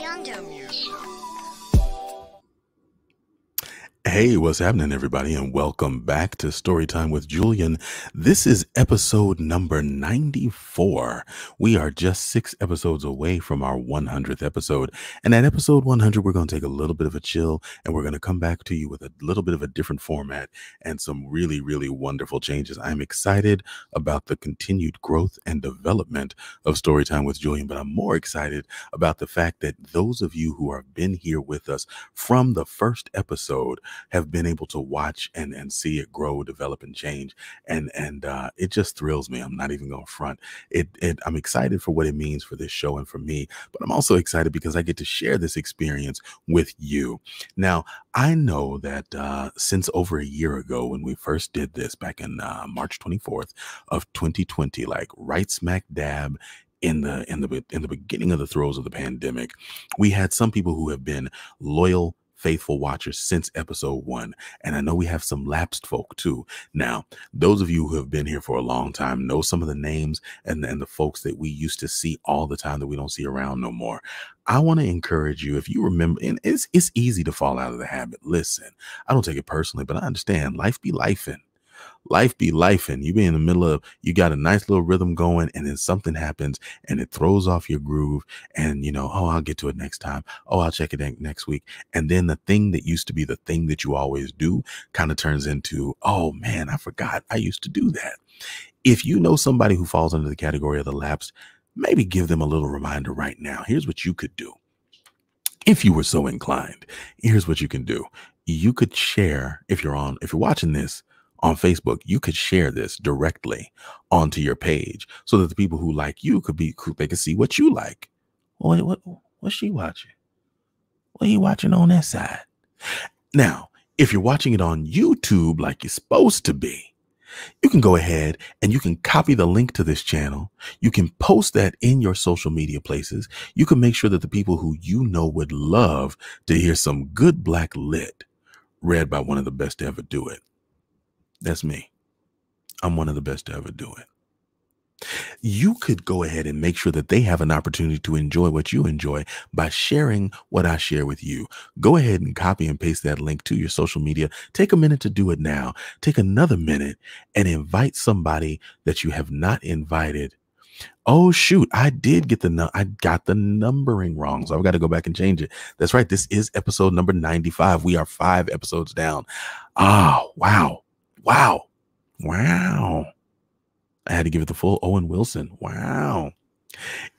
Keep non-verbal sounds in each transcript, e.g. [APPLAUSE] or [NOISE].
Yandem. Hey, what's happening, everybody, and welcome back to Storytime with Julian. This is episode number 94. We are just six episodes away from our 100th episode. And at episode 100, we're going to take a little bit of a chill and we're going to come back to you with a little bit of a different format and some really, really wonderful changes. I'm excited about the continued growth and development of Storytime with Julian, but I'm more excited about the fact that those of you who have been here with us from the first episode have been able to watch and and see it grow, develop, and change. And and uh, it just thrills me. I'm not even going front. It, it I'm excited for what it means for this show and for me, but I'm also excited because I get to share this experience with you. Now I know that uh, since over a year ago when we first did this back in uh, March 24th of 2020, like right smack dab in the in the in the beginning of the throes of the pandemic, we had some people who have been loyal faithful watchers since episode one. And I know we have some lapsed folk too. Now, those of you who have been here for a long time know some of the names and, and the folks that we used to see all the time that we don't see around no more. I want to encourage you if you remember, and it's it's easy to fall out of the habit. Listen, I don't take it personally, but I understand life be life lifing life be life and you be in the middle of you got a nice little rhythm going and then something happens and it throws off your groove and you know oh i'll get to it next time. Oh i'll check it next week. And then the thing that used to be the thing that you always do kind of turns into oh man i forgot i used to do that. If you know somebody who falls under the category of the lapsed maybe give them a little reminder right now. Here's what you could do. If you were so inclined here's what you can do. You could share if you're on if you're watching this on Facebook, you could share this directly onto your page so that the people who like you could be they could see what you like. What what what's she watching? What are you watching on that side? Now, if you're watching it on YouTube like you're supposed to be, you can go ahead and you can copy the link to this channel. You can post that in your social media places. You can make sure that the people who you know would love to hear some good black lit read by one of the best to ever do it that's me. I'm one of the best to ever do it. You could go ahead and make sure that they have an opportunity to enjoy what you enjoy by sharing what I share with you. Go ahead and copy and paste that link to your social media. Take a minute to do it now. Take another minute and invite somebody that you have not invited. Oh shoot, I did get the I got the numbering wrong. So I've got to go back and change it. That's right. This is episode number 95. We are 5 episodes down. Ah, oh, wow. Wow. Wow. I had to give it the full Owen Wilson. Wow.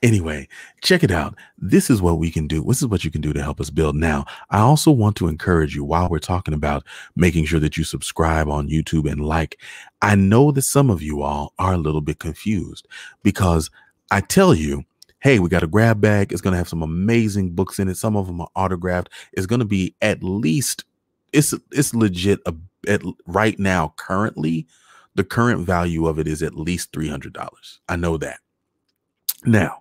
Anyway, check it out. This is what we can do. This is what you can do to help us build. Now, I also want to encourage you while we're talking about making sure that you subscribe on YouTube and like. I know that some of you all are a little bit confused because I tell you, hey, we got a grab bag. It's going to have some amazing books in it. Some of them are autographed. It's going to be at least, it's, it's legit a at right now currently the current value of it is at least $300 i know that. Now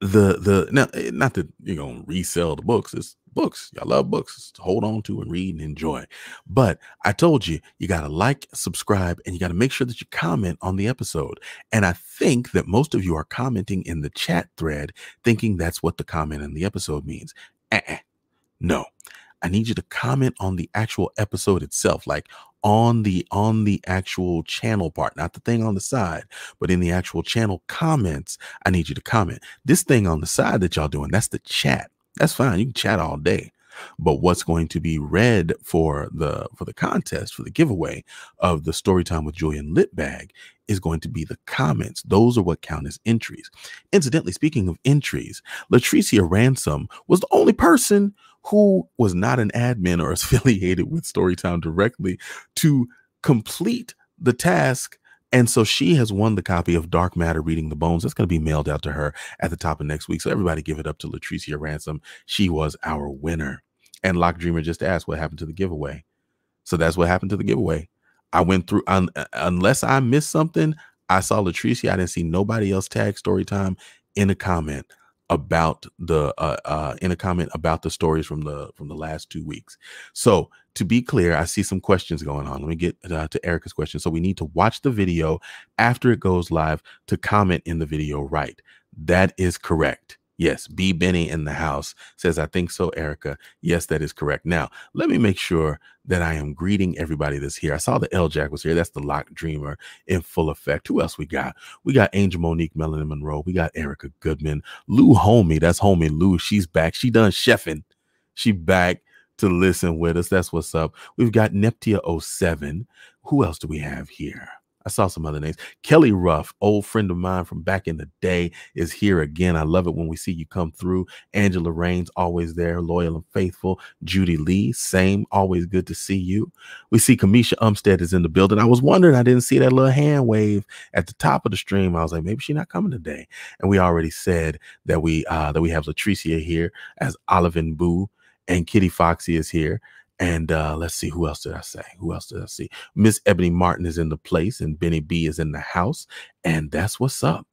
the the now eh, not that you're gonna resell the books it's books. Y'all love books. Hold on to and read and enjoy. But i told you you got to like subscribe and you got to make sure that you comment on the episode. And i think that most of you are commenting in the chat thread thinking that's what the comment in the episode means. Uh-uh. no I need you to comment on the actual episode itself, like on the on the actual channel part, not the thing on the side, but in the actual channel comments. I need you to comment. This thing on the side that y'all doing, that's the chat. That's fine. You can chat all day. But what's going to be read for the for the contest for the giveaway of the story time with Julian Lit bag is going to be the comments. Those are what count as entries. Incidentally, speaking of entries, Latricia Ransom was the only person who was not an admin or [LAUGHS] affiliated with Storytime directly to complete the task. And so she has won the copy of Dark Matter Reading the Bones. That's going to be mailed out to her at the top of next week. So everybody give it up to Latricia Ransom. She was our winner. And Lock Dreamer just asked what happened to the giveaway. So that's what happened to the giveaway. I went through, un, uh, unless I missed something, I saw Latricia. I didn't see nobody else tag Storytime in a comment about the uh, uh, in a comment about the stories from the from the last two weeks. So to be clear, I see some questions going on. Let me get uh, to Erica's question. So we need to watch the video after it goes live to comment in the video right. That is correct. Yes, B. Benny in the house says, I think so, Erica. Yes, that is correct. Now, let me make sure that I am greeting everybody that's here. I saw the L Jack was here. That's the Lock Dreamer in full effect. Who else we got? We got Angel Monique Melanin Monroe. We got Erica Goodman. Lou Homie. That's Homie Lou. She's back. She done chefing. She back to listen with us. That's what's up. We've got Neptia 07. Who else do we have here? I saw some other names. Kelly Ruff, old friend of mine from back in the day, is here again. I love it when we see you come through. Angela Rains, always there, loyal and faithful. Judy Lee, same, always good to see you. We see Kamisha Umstead is in the building. I was wondering, I didn't see that little hand wave at the top of the stream. I was like, maybe she's not coming today. And we already said that we uh that we have Latricia here as Olivin Boo and Kitty Foxy is here. And uh, let's see, who else did I say? Who else did I see? Miss Ebony Martin is in the place, and Benny B is in the house. And that's what's up.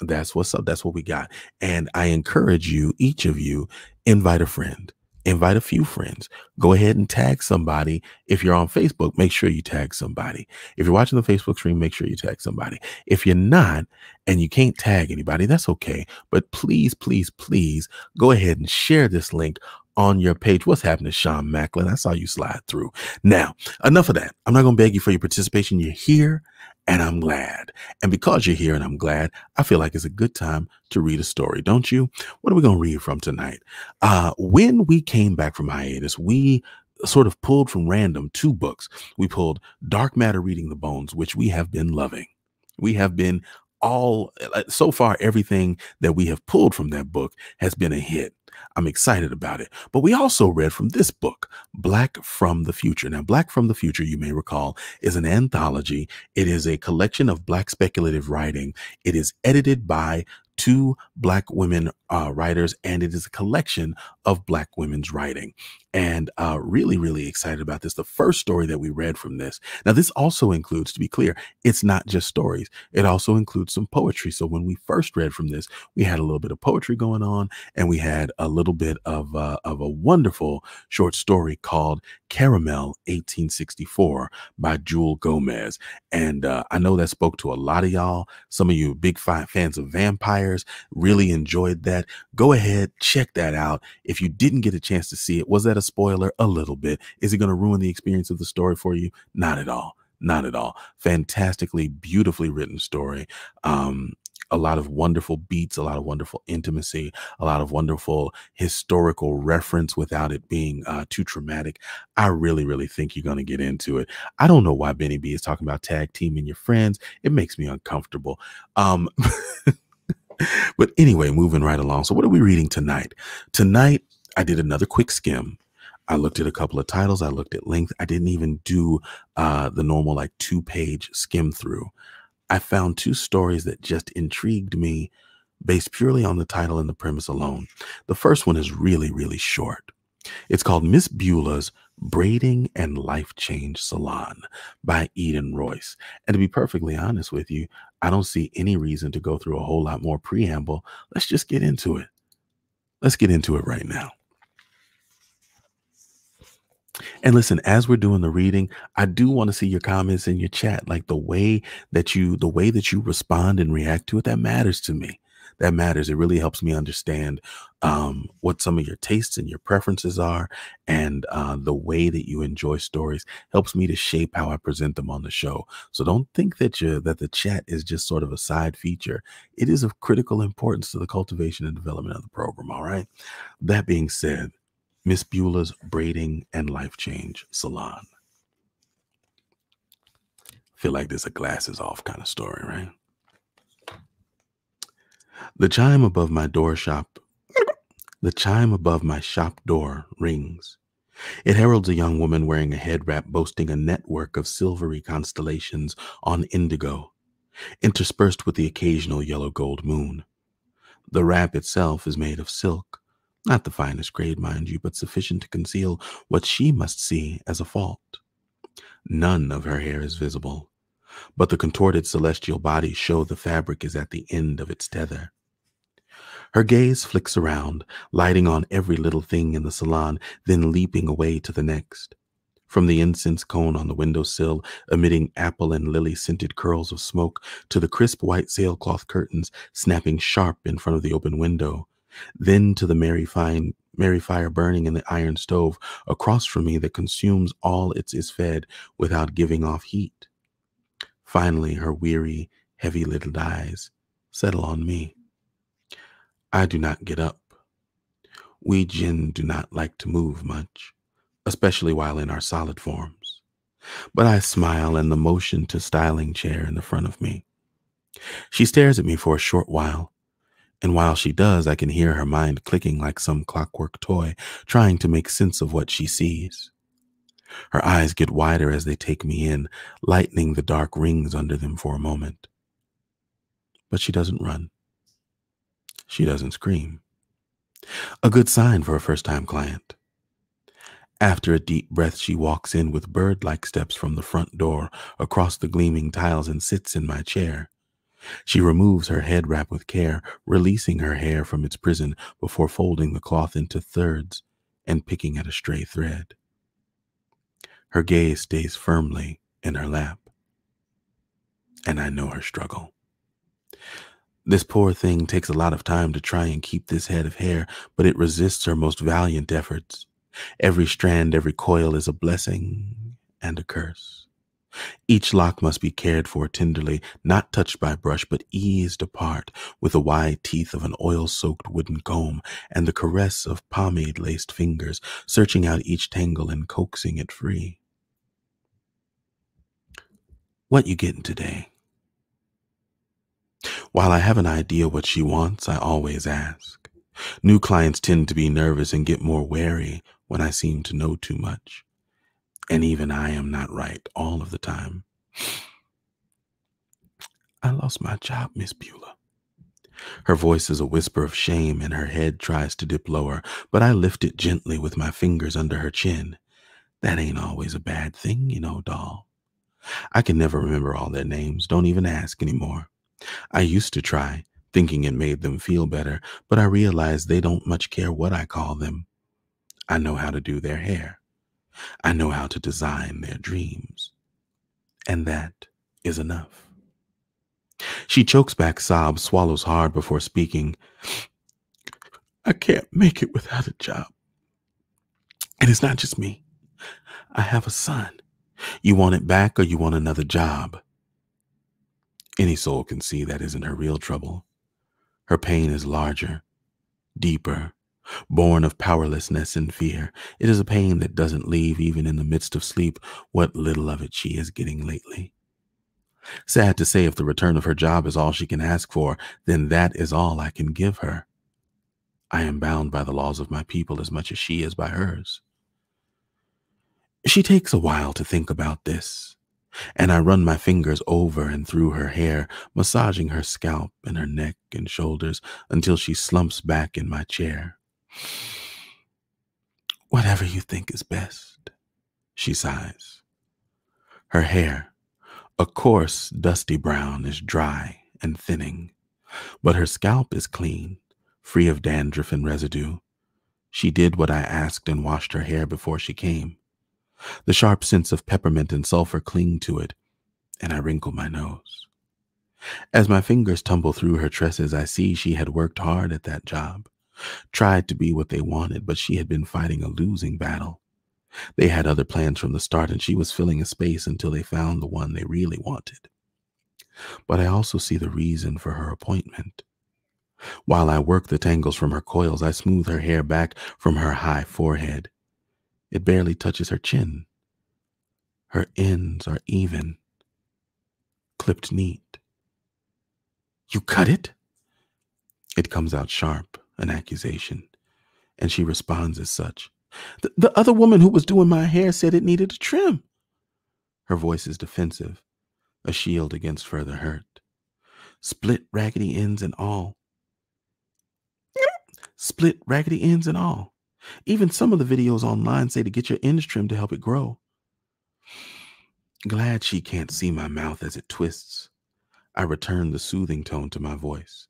That's what's up. That's what we got. And I encourage you, each of you, invite a friend, invite a few friends. Go ahead and tag somebody. If you're on Facebook, make sure you tag somebody. If you're watching the Facebook stream, make sure you tag somebody. If you're not and you can't tag anybody, that's okay. But please, please, please go ahead and share this link on your page. What's happening, Sean Macklin? I saw you slide through. Now, enough of that. I'm not going to beg you for your participation. You're here and I'm glad. And because you're here and I'm glad, I feel like it's a good time to read a story, don't you? What are we going to read from tonight? Uh, when we came back from hiatus, we sort of pulled from random two books. We pulled Dark Matter Reading the Bones, which we have been loving. We have been all uh, so far everything that we have pulled from that book has been a hit I'm excited about it. But we also read from this book, Black from the Future. Now, Black from the Future, you may recall, is an anthology. It is a collection of Black speculative writing. It is edited by two black women uh, writers, and it is a collection of black women's writing. And uh, really, really excited about this. The first story that we read from this. Now, this also includes, to be clear, it's not just stories. It also includes some poetry. So when we first read from this, we had a little bit of poetry going on, and we had a little bit of uh, of a wonderful short story called Caramel 1864 by Jewelle Gomez. And uh, I know that spoke to a lot of y'all. Some of you big fans of vampires really enjoyed that. Go ahead, check that out. If you didn't get a chance to see it, was that a spoiler? A little bit. Is it going to ruin the experience of the story for you? Not at all not at all fantastically beautifully written story um a lot of wonderful beats, a lot of wonderful intimacy, a lot of wonderful historical reference without it being uh, too traumatic. I really, really think you're going to get into it. I don't know why Benny B is talking about tag team and your friends. It makes me uncomfortable. Um, [LAUGHS] but anyway, moving right along. So, what are we reading tonight? Tonight, I did another quick skim. I looked at a couple of titles. I looked at length. I didn't even do uh, the normal like two page skim through. I found two stories that just intrigued me based purely on the title and the premise alone. The first one is really, really short. It's called Miss Beulah's Braiding and Life Change Salon by Eden Royce. And to be perfectly honest with you, I don't see any reason to go through a whole lot more preamble. Let's just get into it. Let's get into it right now. And listen, as we're doing the reading, I do want to see your comments in your chat. Like the way that you, the way that you respond and react to it, that matters to me. That matters. It really helps me understand um, what some of your tastes and your preferences are, and uh, the way that you enjoy stories helps me to shape how I present them on the show. So don't think that you that the chat is just sort of a side feature. It is of critical importance to the cultivation and development of the program. All right. That being said, Miss Beulah's Braiding and Life Change Salon. Feel like there's a glasses off kind of story, right? The chime above my door shop, the chime above my shop door rings. It heralds a young woman wearing a head wrap boasting a network of silvery constellations on indigo, interspersed with the occasional yellow gold moon. The wrap itself is made of silk, not the finest grade, mind you, but sufficient to conceal what she must see as a fault. None of her hair is visible, but the contorted celestial body show the fabric is at the end of its tether. Her gaze flicks around, lighting on every little thing in the salon, then leaping away to the next. From the incense cone on the windowsill, emitting apple and lily scented curls of smoke, to the crisp white sailcloth curtains snapping sharp in front of the open window, then to the merry fine merry fire burning in the iron stove across from me that consumes all it is fed without giving off heat. Finally, her weary, heavy lidded eyes settle on me. I do not get up. We jinn do not like to move much, especially while in our solid forms. But I smile and the motion to styling chair in the front of me. She stares at me for a short while, and while she does, I can hear her mind clicking like some clockwork toy, trying to make sense of what she sees. Her eyes get wider as they take me in, lightening the dark rings under them for a moment. But she doesn't run. She doesn't scream. A good sign for a first time client. After a deep breath, she walks in with bird like steps from the front door across the gleaming tiles and sits in my chair. She removes her head wrap with care, releasing her hair from its prison before folding the cloth into thirds and picking at a stray thread. Her gaze stays firmly in her lap, and I know her struggle. This poor thing takes a lot of time to try and keep this head of hair, but it resists her most valiant efforts. Every strand, every coil is a blessing and a curse. Each lock must be cared for tenderly, not touched by brush, but eased apart with the wide teeth of an oil soaked wooden comb and the caress of pomade laced fingers, searching out each tangle and coaxing it free. What you getting today? While I have an idea what she wants, I always ask. New clients tend to be nervous and get more wary when I seem to know too much. And even I am not right all of the time. I lost my job, Miss Beulah. Her voice is a whisper of shame, and her head tries to dip lower, but I lift it gently with my fingers under her chin. That ain't always a bad thing, you know, doll. I can never remember all their names, don't even ask anymore. I used to try, thinking it made them feel better, but I realize they don't much care what I call them. I know how to do their hair. I know how to design their dreams. And that is enough. She chokes back sobs, swallows hard before speaking. I can't make it without a job. And it's not just me. I have a son. You want it back or you want another job? Any soul can see that isn't her real trouble. Her pain is larger, deeper, born of powerlessness and fear. It is a pain that doesn't leave even in the midst of sleep what little of it she is getting lately. Sad to say, if the return of her job is all she can ask for, then that is all I can give her. I am bound by the laws of my people as much as she is by hers. She takes a while to think about this, and I run my fingers over and through her hair, massaging her scalp and her neck and shoulders until she slumps back in my chair. Whatever you think is best, she sighs. Her hair, a coarse, dusty brown, is dry and thinning, but her scalp is clean, free of dandruff and residue. She did what I asked and washed her hair before she came. The sharp scents of peppermint and sulfur cling to it, and I wrinkle my nose. As my fingers tumble through her tresses, I see she had worked hard at that job tried to be what they wanted, but she had been fighting a losing battle. They had other plans from the start, and she was filling a space until they found the one they really wanted. But I also see the reason for her appointment. While I work the tangles from her coils, I smooth her hair back from her high forehead. It barely touches her chin. Her ends are even, clipped neat. You cut it? It comes out sharp, an accusation, and she responds as such. The, the other woman who was doing my hair said it needed a trim. Her voice is defensive, a shield against further hurt. Split raggedy ends and all. Split raggedy ends and all. Even some of the videos online say to get your ends trimmed to help it grow. Glad she can't see my mouth as it twists. I return the soothing tone to my voice.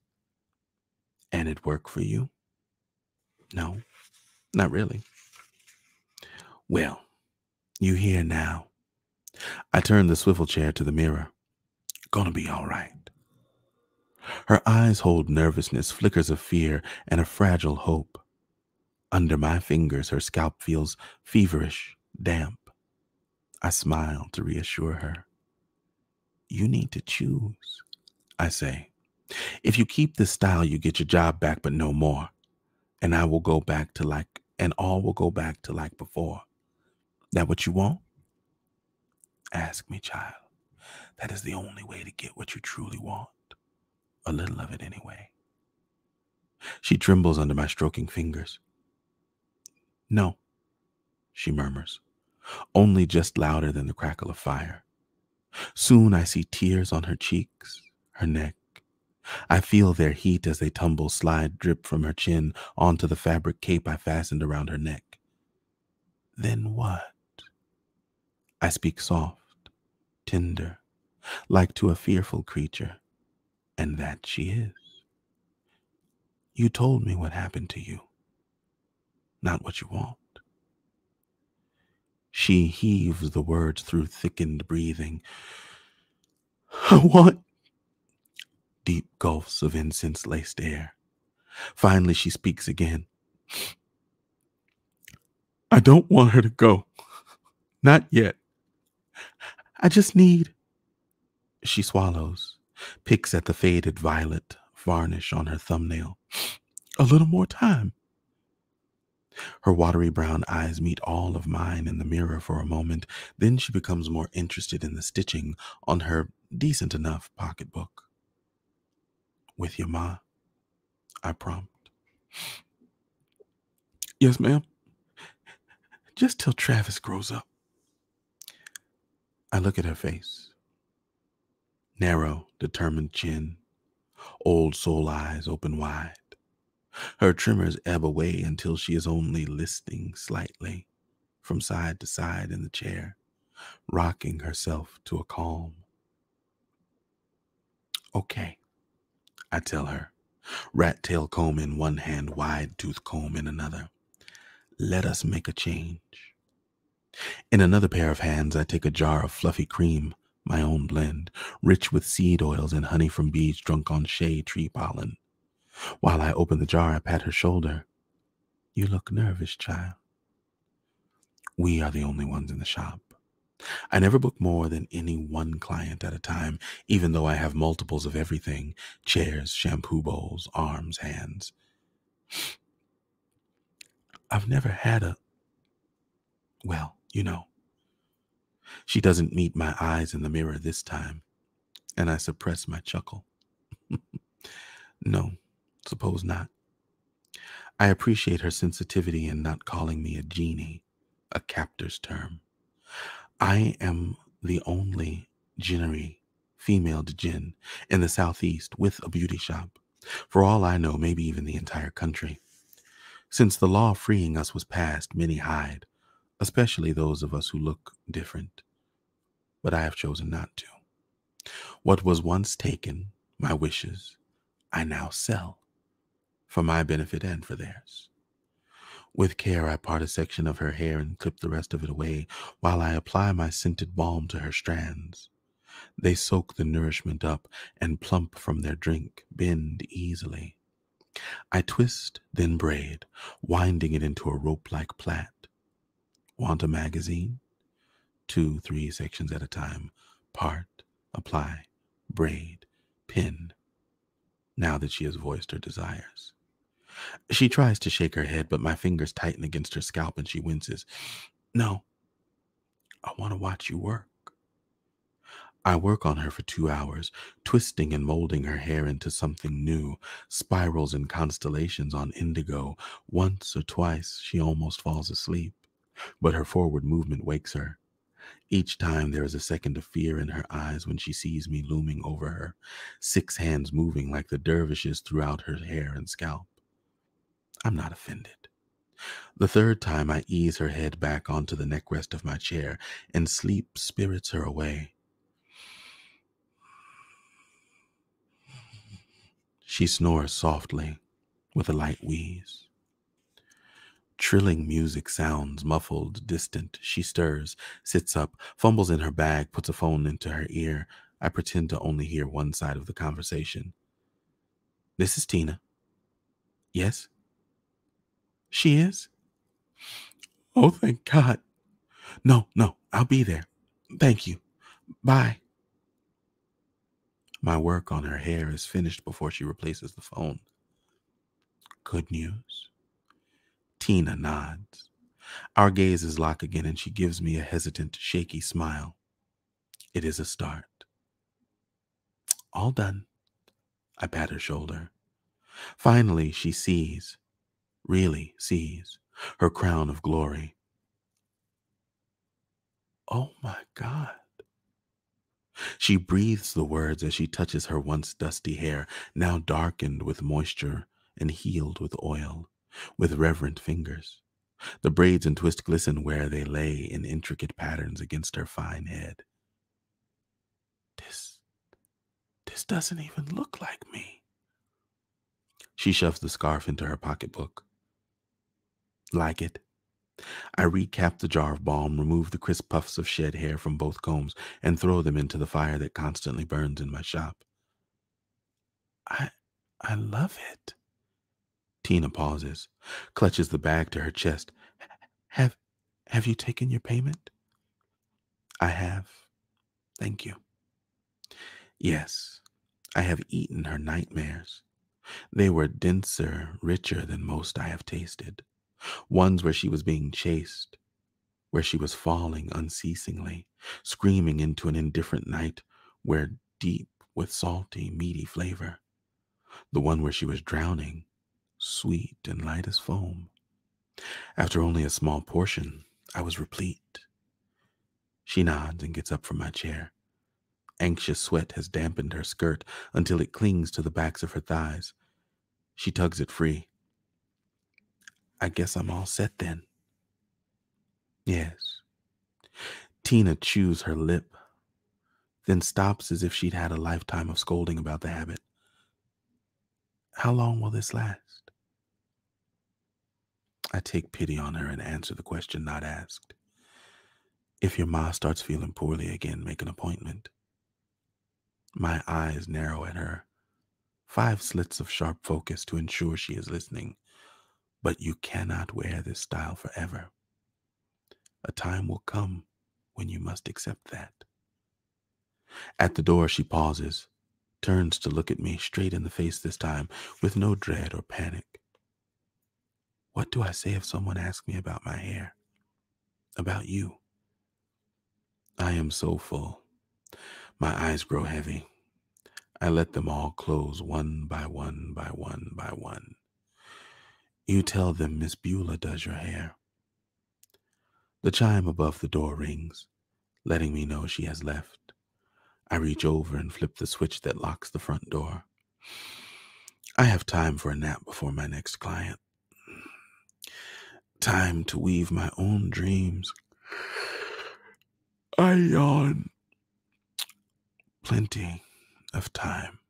And it worked for you? No, not really. Well, you here now. I turn the swivel chair to the mirror. Gonna be all right. Her eyes hold nervousness, flickers of fear, and a fragile hope. Under my fingers, her scalp feels feverish, damp. I smile to reassure her. You need to choose, I say. If you keep this style, you get your job back, but no more. And I will go back to like, and all will go back to like before. That what you want? Ask me, child. That is the only way to get what you truly want. A little of it, anyway. She trembles under my stroking fingers. No, she murmurs, only just louder than the crackle of fire. Soon I see tears on her cheeks, her neck. I feel their heat as they tumble, slide, drip from her chin onto the fabric cape I fastened around her neck. Then what? I speak soft, tender, like to a fearful creature, and that she is. You told me what happened to you not what you want. She heaves the words through thickened breathing. [LAUGHS] I want deep gulfs of incense laced air. Finally, she speaks again. I don't want her to go. Not yet. I just need. She swallows, picks at the faded violet varnish on her thumbnail. A little more time. Her watery brown eyes meet all of mine in the mirror for a moment. Then she becomes more interested in the stitching on her decent enough pocketbook. With your ma, I prompt. Yes, ma'am. Just till Travis grows up. I look at her face. Narrow, determined chin, old soul eyes open wide. Her tremors ebb away until she is only listing slightly from side to side in the chair, rocking herself to a calm. Okay, I tell her, rat tail comb in one hand, wide tooth comb in another. Let us make a change. In another pair of hands, I take a jar of fluffy cream, my own blend, rich with seed oils and honey from bees drunk on shea tree pollen. While I open the jar, I pat her shoulder. You look nervous, child. We are the only ones in the shop. I never book more than any one client at a time, even though I have multiples of everything chairs, shampoo bowls, arms, hands. I've never had a. Well, you know. She doesn't meet my eyes in the mirror this time, and I suppress my chuckle. [LAUGHS] no, Suppose not. I appreciate her sensitivity in not calling me a genie, a captor's term. I am the only ginnery female djinn in the southeast with a beauty shop. For all I know, maybe even the entire country. Since the law freeing us was passed, many hide, especially those of us who look different. But I have chosen not to. What was once taken, my wishes, I now sell for my benefit and for theirs. With care, I part a section of her hair and clip the rest of it away while I apply my scented balm to her strands. They soak the nourishment up and plump from their drink, bend easily. I twist, then braid, winding it into a rope like plait. Want a magazine? Two, three sections at a time. Part, apply, braid, pin. Now that she has voiced her desires. She tries to shake her head, but my fingers tighten against her scalp and she winces. No, I want to watch you work. I work on her for two hours, twisting and molding her hair into something new, spirals and constellations on indigo. Once or twice, she almost falls asleep, but her forward movement wakes her. Each time there is a second of fear in her eyes when she sees me looming over her, six hands moving like the dervishes throughout her hair and scalp. I'm not offended. The third time I ease her head back onto the neck rest of my chair, and sleep spirits her away. She snores softly with a light wheeze. Trilling music sounds muffled, distant. She stirs, sits up, fumbles in her bag, puts a phone into her ear. I pretend to only hear one side of the conversation. This is Tina. Yes? She is? Oh, thank God. No, no, I'll be there. Thank you. Bye. My work on her hair is finished before she replaces the phone. Good news. Tina nods. Our gazes lock again, and she gives me a hesitant, shaky smile. It is a start. All done. I pat her shoulder. Finally, she sees, really sees, her crown of glory. Oh my God. She breathes the words as she touches her once dusty hair, now darkened with moisture and healed with oil, with reverent fingers. The braids and twist glisten where they lay in intricate patterns against her fine head. This, this doesn't even look like me. She shoves the scarf into her pocketbook. Like it? I recap the jar of balm, remove the crisp puffs of shed hair from both combs, and throw them into the fire that constantly burns in my shop. I I love it. Tina pauses, clutches the bag to her chest. Have have you taken your payment? I have. Thank you. Yes, I have eaten her nightmares. They were denser, richer than most I have tasted ones where she was being chased, where she was falling unceasingly, screaming into an indifferent night where deep with salty, meaty flavor, the one where she was drowning, sweet and light as foam. After only a small portion, I was replete. She nods and gets up from my chair. Anxious sweat has dampened her skirt until it clings to the backs of her thighs. She tugs it free. I guess I'm all set then. Yes. Tina chews her lip, then stops as if she'd had a lifetime of scolding about the habit. How long will this last? I take pity on her and answer the question not asked. If your ma starts feeling poorly again, make an appointment. My eyes narrow at her, five slits of sharp focus to ensure she is listening. But you cannot wear this style forever. A time will come when you must accept that. At the door, she pauses, turns to look at me straight in the face this time with no dread or panic. What do I say if someone asks me about my hair? About you? I am so full. My eyes grow heavy. I let them all close one by one by one by one. You tell them Miss Beulah does your hair. The chime above the door rings, letting me know she has left. I reach over and flip the switch that locks the front door. I have time for a nap before my next client. Time to weave my own dreams. I yawn. Plenty of time.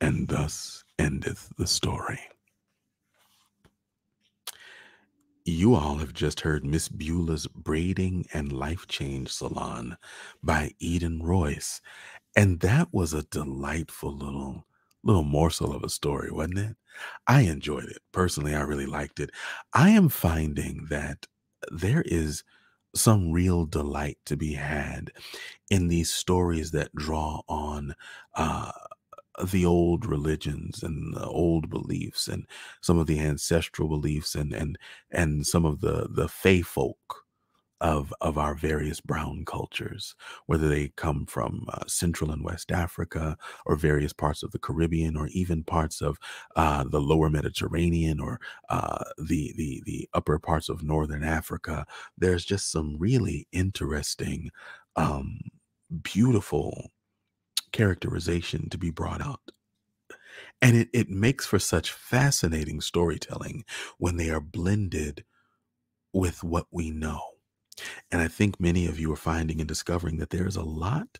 And thus endeth the story. You all have just heard Miss Beulah's Braiding and Life Change Salon by Eden Royce. And that was a delightful little little morsel of a story, wasn't it? I enjoyed it. Personally, I really liked it. I am finding that there is some real delight to be had in these stories that draw on uh, the old religions and the old beliefs and some of the ancestral beliefs and and and some of the the fey folk of of our various brown cultures whether they come from uh, central and west africa or various parts of the caribbean or even parts of uh, the lower mediterranean or uh, the the the upper parts of northern africa there's just some really interesting um, beautiful characterization to be brought out. And it, it makes for such fascinating storytelling when they are blended with what we know. And I think many of you are finding and discovering that there's a lot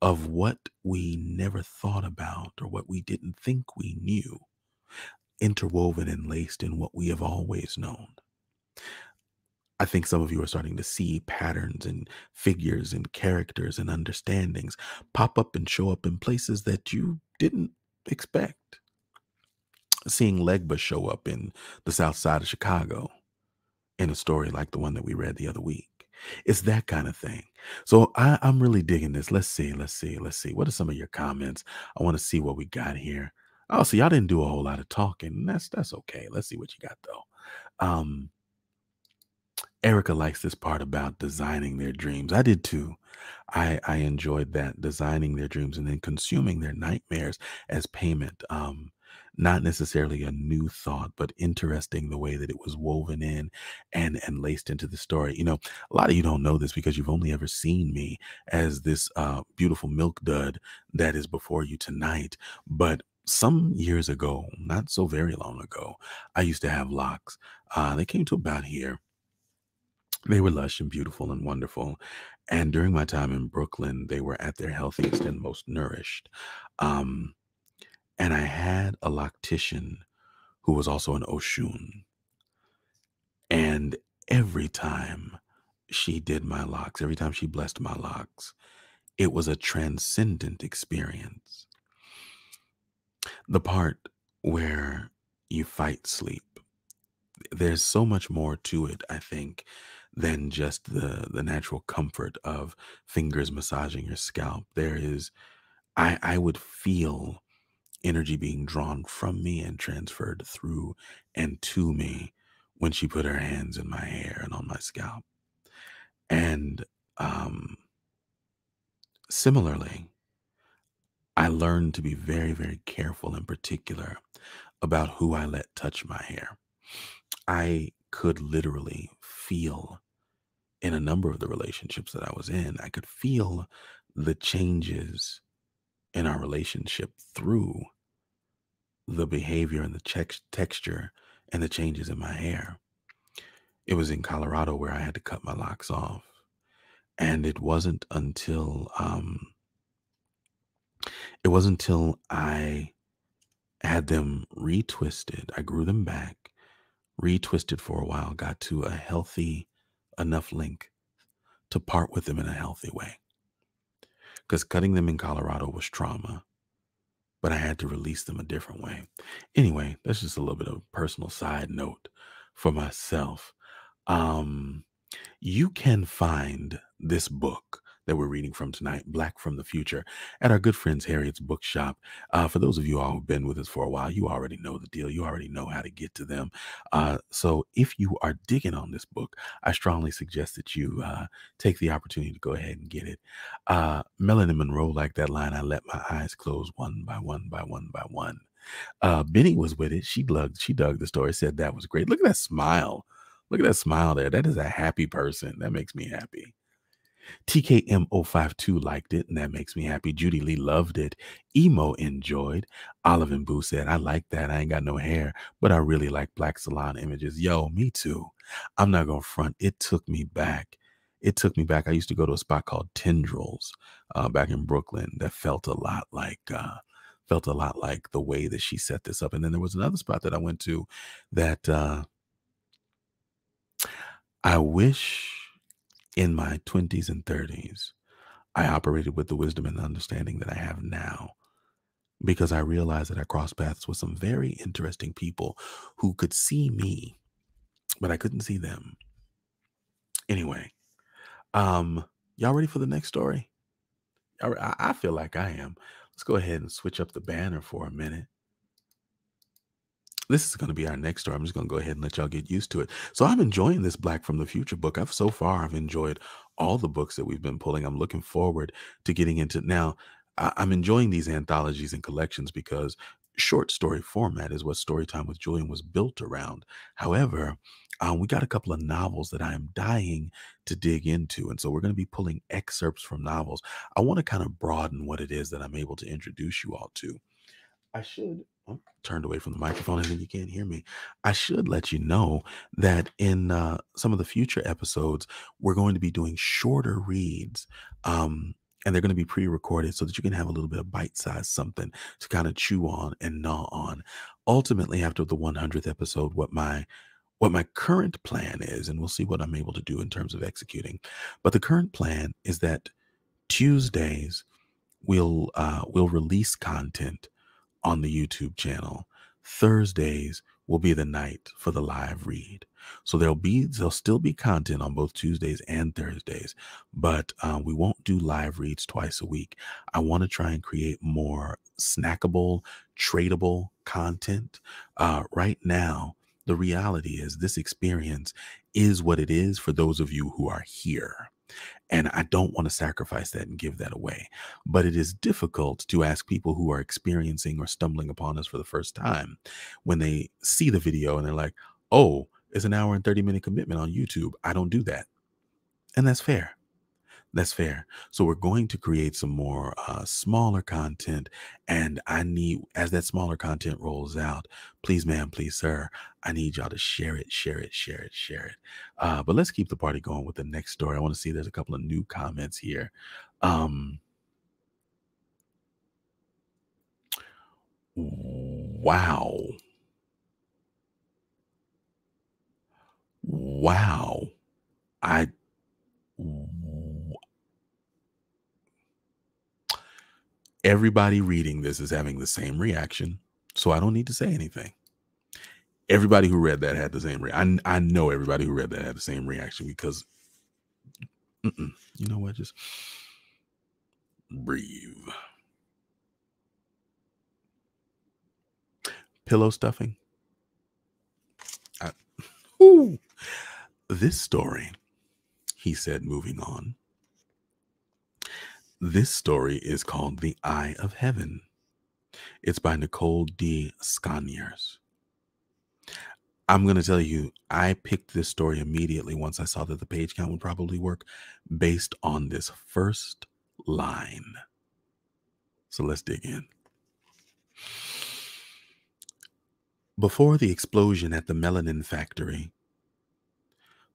of what we never thought about or what we didn't think we knew interwoven and laced in what we have always known. I think some of you are starting to see patterns and figures and characters and understandings pop up and show up in places that you didn't expect seeing Legba show up in the south side of Chicago in a story like the one that we read the other week. It's that kind of thing. So I, I'm really digging this. Let's see, let's see, let's see. What are some of your comments? I want to see what we got here. Oh, so y'all didn't do a whole lot of talking. That's that's okay. Let's see what you got though. Um Erica likes this part about designing their dreams. I did too. I I enjoyed that designing their dreams and then consuming their nightmares as payment. Um not necessarily a new thought, but interesting the way that it was woven in and and laced into the story. You know, a lot of you don't know this because you've only ever seen me as this uh, beautiful milk dud that is before you tonight. But some years ago, not so very long ago, I used to have locks. Uh, they came to about here. They were lush and beautiful and wonderful. And during my time in Brooklyn, they were at their healthiest and most nourished. Um, and I had a loctician who was also an Oshun. And every time she did my locks, every time she blessed my locks, it was a transcendent experience. The part where you fight sleep, there's so much more to it, I think, than just the the natural comfort of fingers massaging your scalp. There is I I would feel energy being drawn from me and transferred through and to me when she put her hands in my hair and on my scalp. And um, similarly, I learned to be very, very careful in particular about who I let touch my hair. I could literally feel in a number of the relationships that I was in, I could feel the changes in our relationship through the behavior and the texture and the changes in my hair. It was in Colorado where I had to cut my locks off. And it wasn't until um it wasn't until I had them retwisted, I grew them back, retwisted for a while, got to a healthy enough link to part with them in a healthy way. Because cutting them in Colorado was trauma but I had to release them a different way. Anyway, that's just a little bit of a personal side note for myself. Um, you can find this book that we're reading from tonight, Black from the Future, at our good friends Harriet's Bookshop. Uh, for those of you all who've been with us for a while, you already know the deal. You already know how to get to them. Uh, so if you are digging on this book, I strongly suggest that you uh, take the opportunity to go ahead and get it. Uh, Melanie Monroe, like that line, I let my eyes close one by one by one by one. Uh, Benny was with it. She dug, she dug the story, said that was great. Look at that smile. Look at that smile there. That is a happy person. That makes me happy. TKM052 liked it, and that makes me happy. Judy Lee loved it. Emo enjoyed. Olive and Boo said, I like that. I ain't got no hair, but I really like black salon images. Yo, me too. I'm not going to front. It took me back. It took me back. I used to go to a spot called Tendrils uh, back in Brooklyn that felt a lot like, uh, felt a lot like the way that she set this up. And then there was another spot that I went to that uh, I wish in my 20s and 30s, I operated with the wisdom and the understanding that I have now because I realized that I crossed paths with some very interesting people who could see me, but I couldn't see them. Anyway, um, y'all ready for the next story? I feel like I am. Let's go ahead and switch up the banner for a minute this is going to be our next story. I'm just going to go ahead and let y'all get used to it. So I'm enjoying this Black from the Future book. I've so far I've enjoyed all the books that we've been pulling. I'm looking forward to getting into now. I'm enjoying these anthologies and collections because short story format is what Storytime with Julian was built around. However, um, we got a couple of novels that I am dying to dig into. And so we're going to be pulling excerpts from novels. I want to kind of broaden what it is that I'm able to introduce you all to. I should oh, turned away from the microphone and then you can't hear me. I should let you know that in uh, some of the future episodes, we're going to be doing shorter reads. Um, and they're going to be pre-recorded so that you can have a little bit of bite-sized something to kind of chew on and gnaw on. Ultimately, after the 100th episode, what my what my current plan is, and we'll see what I'm able to do in terms of executing. But the current plan is that Tuesdays we'll uh, we'll release content on the YouTube channel. Thursdays will be the night for the live read. So there'll be there'll still be content on both Tuesdays and Thursdays, but uh, we won't do live reads twice a week. I want to try and create more snackable, tradable content. Uh, right now, the reality is this experience is what it is for those of you who are here. And I don't want to sacrifice that and give that away. But it is difficult to ask people who are experiencing or stumbling upon us for the first time when they see the video and they're like, oh, it's an hour and 30 minute commitment on YouTube. I don't do that. And that's fair. That's fair. So we're going to create some more uh, smaller content, and I need as that smaller content rolls out. Please, ma'am, please, sir, I need y'all to share it, share it, share it, share it. Uh, but let's keep the party going with the next story. I want to see there's a couple of new comments here. Um, wow. Wow. I everybody reading this is having the same reaction, so I don't need to say anything. Everybody who read that had the same reaction. I, know everybody who read that had the same reaction because, you know what? Just breathe. Pillow stuffing. I, ooh, this story, he said, moving on this story is called The Eye of Heaven. It's by Nicole D. Sconiers. I'm going to tell you, I picked this story immediately once I saw that the page count would probably work based on this first line. So let's dig in. Before the explosion at the melanin factory,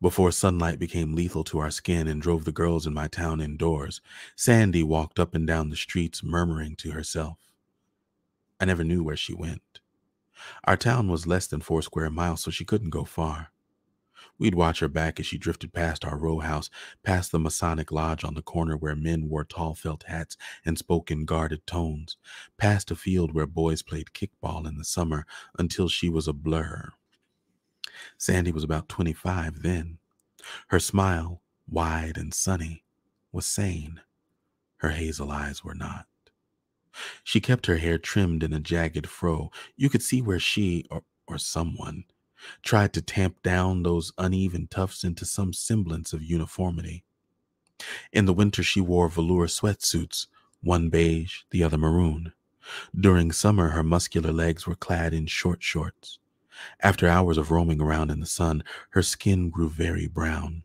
before sunlight became lethal to our skin and drove the girls in my town indoors, Sandy walked up and down the streets murmuring to herself. I never knew where she went. Our town was less than four square miles, so she couldn't go far. We'd watch her back as she drifted past our row house, past the Masonic Lodge on the corner where men wore tall felt hats and spoke in guarded tones, past a field where boys played kickball in the summer until she was a blur. Sandy was about 25 then. Her smile, wide and sunny, was sane. Her hazel eyes were not. She kept her hair trimmed in a jagged fro. You could see where she, or, or someone, tried to tamp down those uneven tufts into some semblance of uniformity. In the winter, she wore velour sweatsuits, one beige, the other maroon. During summer, her muscular legs were clad in short shorts. After hours of roaming around in the sun, her skin grew very brown.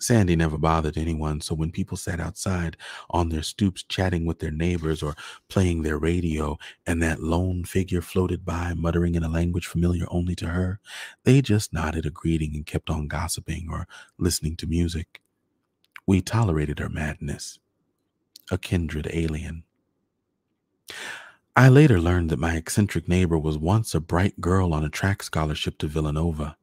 Sandy never bothered anyone, so when people sat outside on their stoops chatting with their neighbors or playing their radio, and that lone figure floated by muttering in a language familiar only to her, they just nodded a greeting and kept on gossiping or listening to music. We tolerated her madness, a kindred alien. I later learned that my eccentric neighbor was once a bright girl on a track scholarship to Villanova.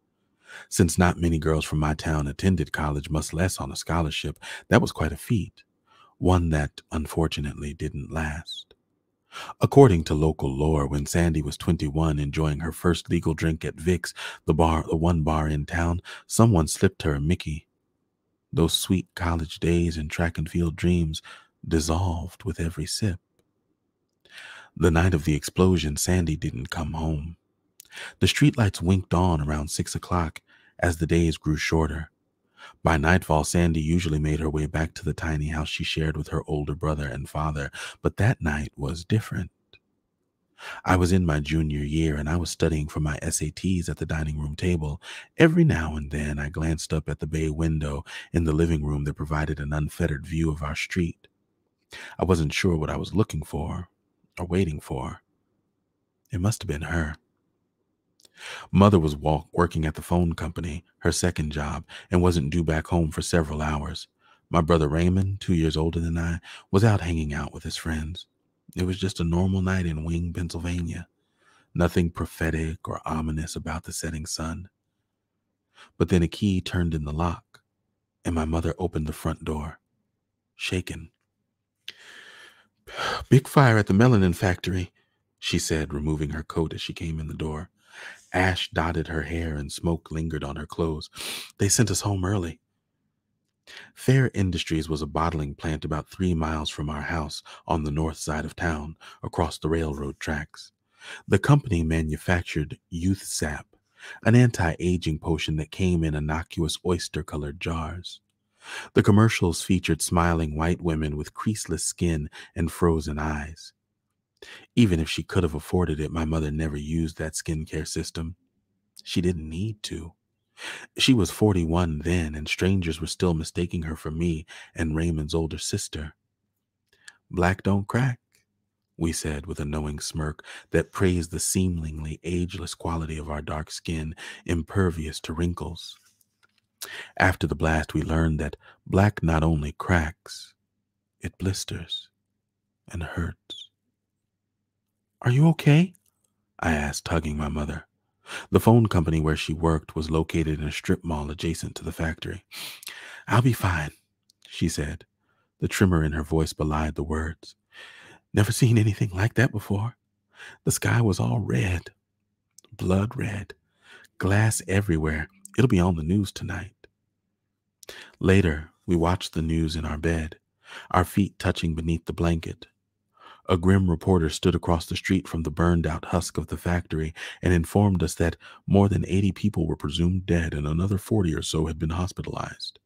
Since not many girls from my town attended college, much less on a scholarship, that was quite a feat, one that unfortunately didn't last. According to local lore, when Sandy was 21, enjoying her first legal drink at Vic's, the bar, the one bar in town, someone slipped her a Mickey. Those sweet college days and track and field dreams dissolved with every sip. The night of the explosion, Sandy didn't come home. The streetlights winked on around six o'clock as the days grew shorter. By nightfall, Sandy usually made her way back to the tiny house she shared with her older brother and father, but that night was different. I was in my junior year and I was studying for my SATs at the dining room table. Every now and then I glanced up at the bay window in the living room that provided an unfettered view of our street. I wasn't sure what I was looking for, or waiting for. It must have been her. Mother was walk, working at the phone company, her second job, and wasn't due back home for several hours. My brother Raymond, two years older than I, was out hanging out with his friends. It was just a normal night in Wing, Pennsylvania. Nothing prophetic or ominous about the setting sun. But then a key turned in the lock, and my mother opened the front door, shaken. Big fire at the melanin factory, she said, removing her coat as she came in the door. Ash dotted her hair and smoke lingered on her clothes. They sent us home early. Fair Industries was a bottling plant about three miles from our house on the north side of town, across the railroad tracks. The company manufactured Youth Sap, an anti aging potion that came in innocuous oyster colored jars. The commercials featured smiling white women with creaseless skin and frozen eyes. Even if she could have afforded it, my mother never used that skincare system. She didn't need to. She was 41 then, and strangers were still mistaking her for me and Raymond's older sister. Black don't crack, we said with a knowing smirk that praised the seemingly ageless quality of our dark skin, impervious to wrinkles. After the blast, we learned that black not only cracks, it blisters and hurts. Are you okay? I asked, hugging my mother. The phone company where she worked was located in a strip mall adjacent to the factory. I'll be fine, she said. The tremor in her voice belied the words. Never seen anything like that before. The sky was all red, blood red, glass everywhere. It'll be on the news tonight. Later, we watched the news in our bed, our feet touching beneath the blanket. A grim reporter stood across the street from the burned out husk of the factory and informed us that more than 80 people were presumed dead and another 40 or so had been hospitalized.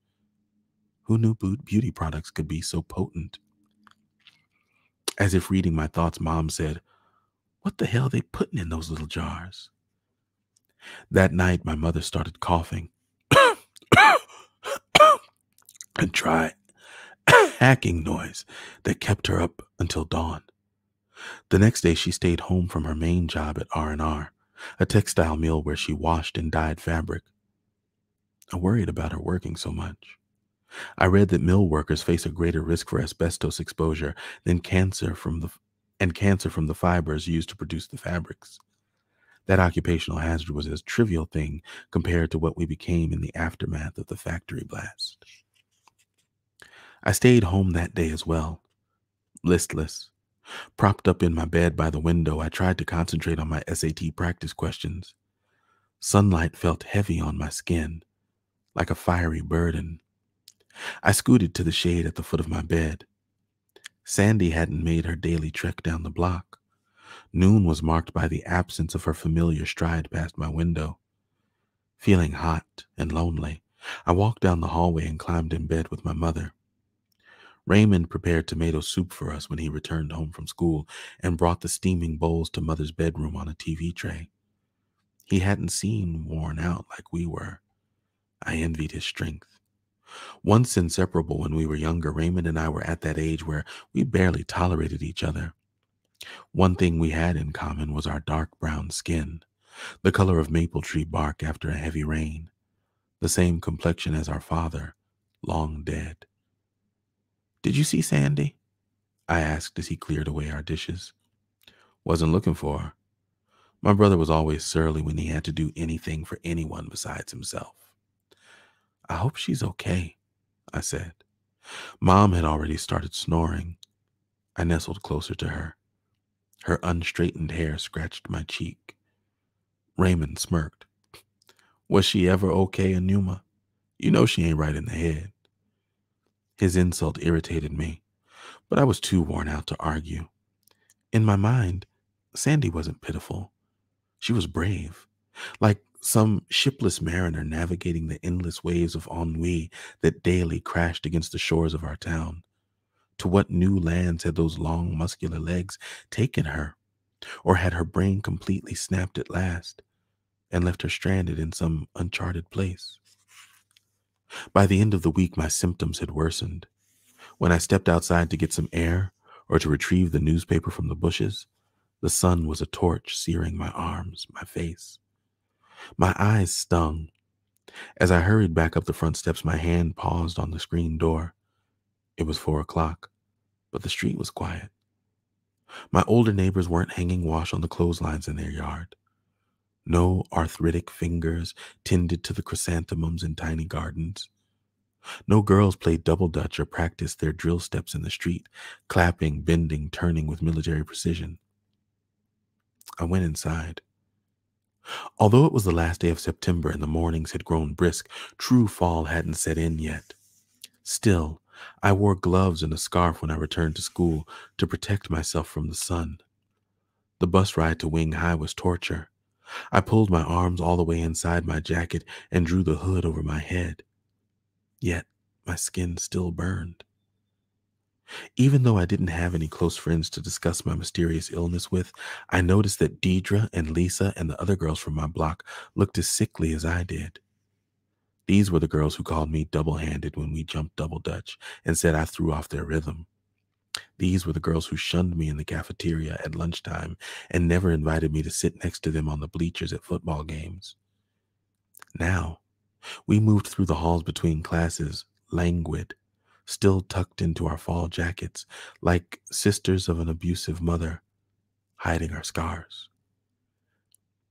Who knew Boot beauty products could be so potent? As if reading my thoughts, Mom said, What the hell are they putting in those little jars? That night, my mother started coughing and dry hacking noise that kept her up until dawn. The next day she stayed home from her main job at R&R, a textile mill where she washed and dyed fabric. I worried about her working so much. I read that mill workers face a greater risk for asbestos exposure than cancer from the and cancer from the fibers used to produce the fabrics. That occupational hazard was a trivial thing compared to what we became in the aftermath of the factory blast. I stayed home that day as well, listless. Propped up in my bed by the window, I tried to concentrate on my SAT practice questions. Sunlight felt heavy on my skin, like a fiery burden. I scooted to the shade at the foot of my bed. Sandy hadn't made her daily trek down the block. Noon was marked by the absence of her familiar stride past my window. Feeling hot and lonely, I walked down the hallway and climbed in bed with my mother. Raymond prepared tomato soup for us when he returned home from school and brought the steaming bowls to Mother's bedroom on a TV tray. He hadn't seemed worn out like we were. I envied his strength. Once inseparable when we were younger, Raymond and I were at that age where we barely tolerated each other. One thing we had in common was our dark brown skin, the color of maple tree bark after a heavy rain, the same complexion as our father, long dead. Did you see Sandy? I asked as he cleared away our dishes. Wasn't looking for her. My brother was always surly when he had to do anything for anyone besides himself. I hope she's okay, I said. Mom had already started snoring. I nestled closer to her. Her unstraightened hair scratched my cheek. Raymond smirked. Was she ever okay, Anuma? You know she ain't right in the head. His insult irritated me, but I was too worn out to argue. In my mind, Sandy wasn't pitiful. She was brave, like some shipless mariner navigating the endless waves of ennui that daily crashed against the shores of our town. To what new lands had those long, muscular legs taken her? Or had her brain completely snapped at last and left her stranded in some uncharted place? By the end of the week, my symptoms had worsened. When I stepped outside to get some air or to retrieve the newspaper from the bushes, the sun was a torch searing my arms, my face. My eyes stung. As I hurried back up the front steps, my hand paused on the screen door. It was four o'clock, but the street was quiet. My older neighbors weren't hanging wash on the clotheslines in their yard. No arthritic fingers tended to the chrysanthemums in tiny gardens. No girls played double dutch or practiced their drill steps in the street, clapping, bending, turning with military precision. I went inside. Although it was the last day of September and the mornings had grown brisk, true fall hadn't set in yet. Still, I wore gloves and a scarf when I returned to school to protect myself from the sun. The bus ride to Wing High was torture. I pulled my arms all the way inside my jacket and drew the hood over my head. Yet my skin still burned. Even though I didn't have any close friends to discuss my mysterious illness with, I noticed that Deidre and Lisa and the other girls from my block looked as sickly as I did. These were the girls who called me double handed when we jumped double dutch and said I threw off their rhythm. These were the girls who shunned me in the cafeteria at lunchtime and never invited me to sit next to them on the bleachers at football games. Now, we moved through the halls between classes, languid, still tucked into our fall jackets, like sisters of an abusive mother, hiding our scars.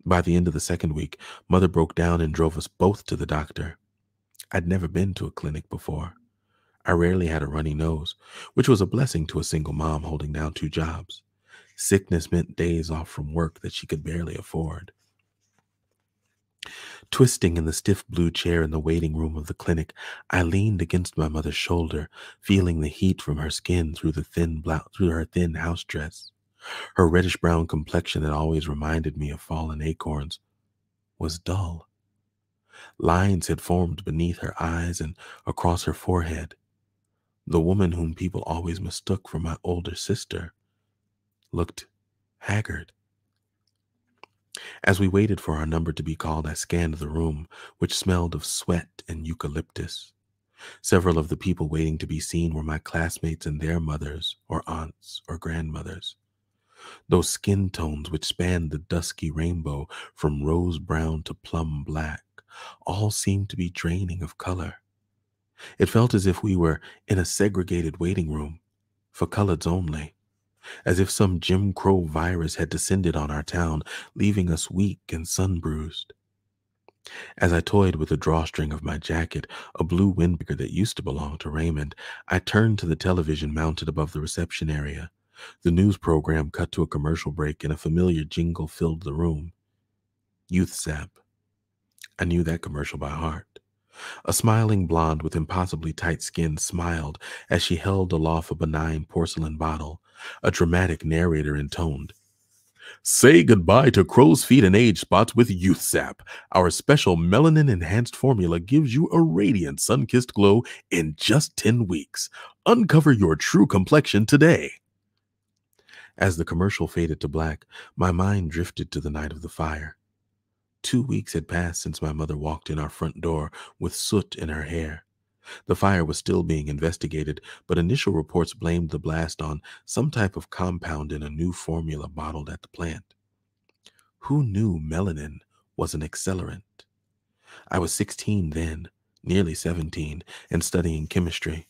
By the end of the second week, mother broke down and drove us both to the doctor. I'd never been to a clinic before. I rarely had a runny nose, which was a blessing to a single mom holding down two jobs. Sickness meant days off from work that she could barely afford. Twisting in the stiff blue chair in the waiting room of the clinic, I leaned against my mother's shoulder, feeling the heat from her skin through the thin blouse, through her thin house dress. Her reddish brown complexion that always reminded me of fallen acorns was dull. Lines had formed beneath her eyes and across her forehead. The woman whom people always mistook for my older sister looked haggard. As we waited for our number to be called, I scanned the room, which smelled of sweat and eucalyptus. Several of the people waiting to be seen were my classmates and their mothers, or aunts, or grandmothers. Those skin tones which spanned the dusky rainbow from rose brown to plum black all seemed to be draining of color. It felt as if we were in a segregated waiting room for coloreds only as if some Jim Crow virus had descended on our town, leaving us weak and sun bruised. As I toyed with the drawstring of my jacket, a blue windbreaker that used to belong to Raymond, I turned to the television mounted above the reception area. The news program cut to a commercial break and a familiar jingle filled the room. Youth Sap. I knew that commercial by heart. A smiling blonde with impossibly tight skin smiled as she held aloft a benign porcelain bottle. A dramatic narrator intoned. Say goodbye to crow's feet and age spots with Youth Sap. Our special melanin enhanced formula gives you a radiant sun kissed glow in just 10 weeks. Uncover your true complexion today. As the commercial faded to black, my mind drifted to the night of the fire. Two weeks had passed since my mother walked in our front door with soot in her hair. The fire was still being investigated, but initial reports blamed the blast on some type of compound in a new formula bottled at the plant. Who knew melanin was an accelerant? I was 16 then, nearly 17, and studying chemistry.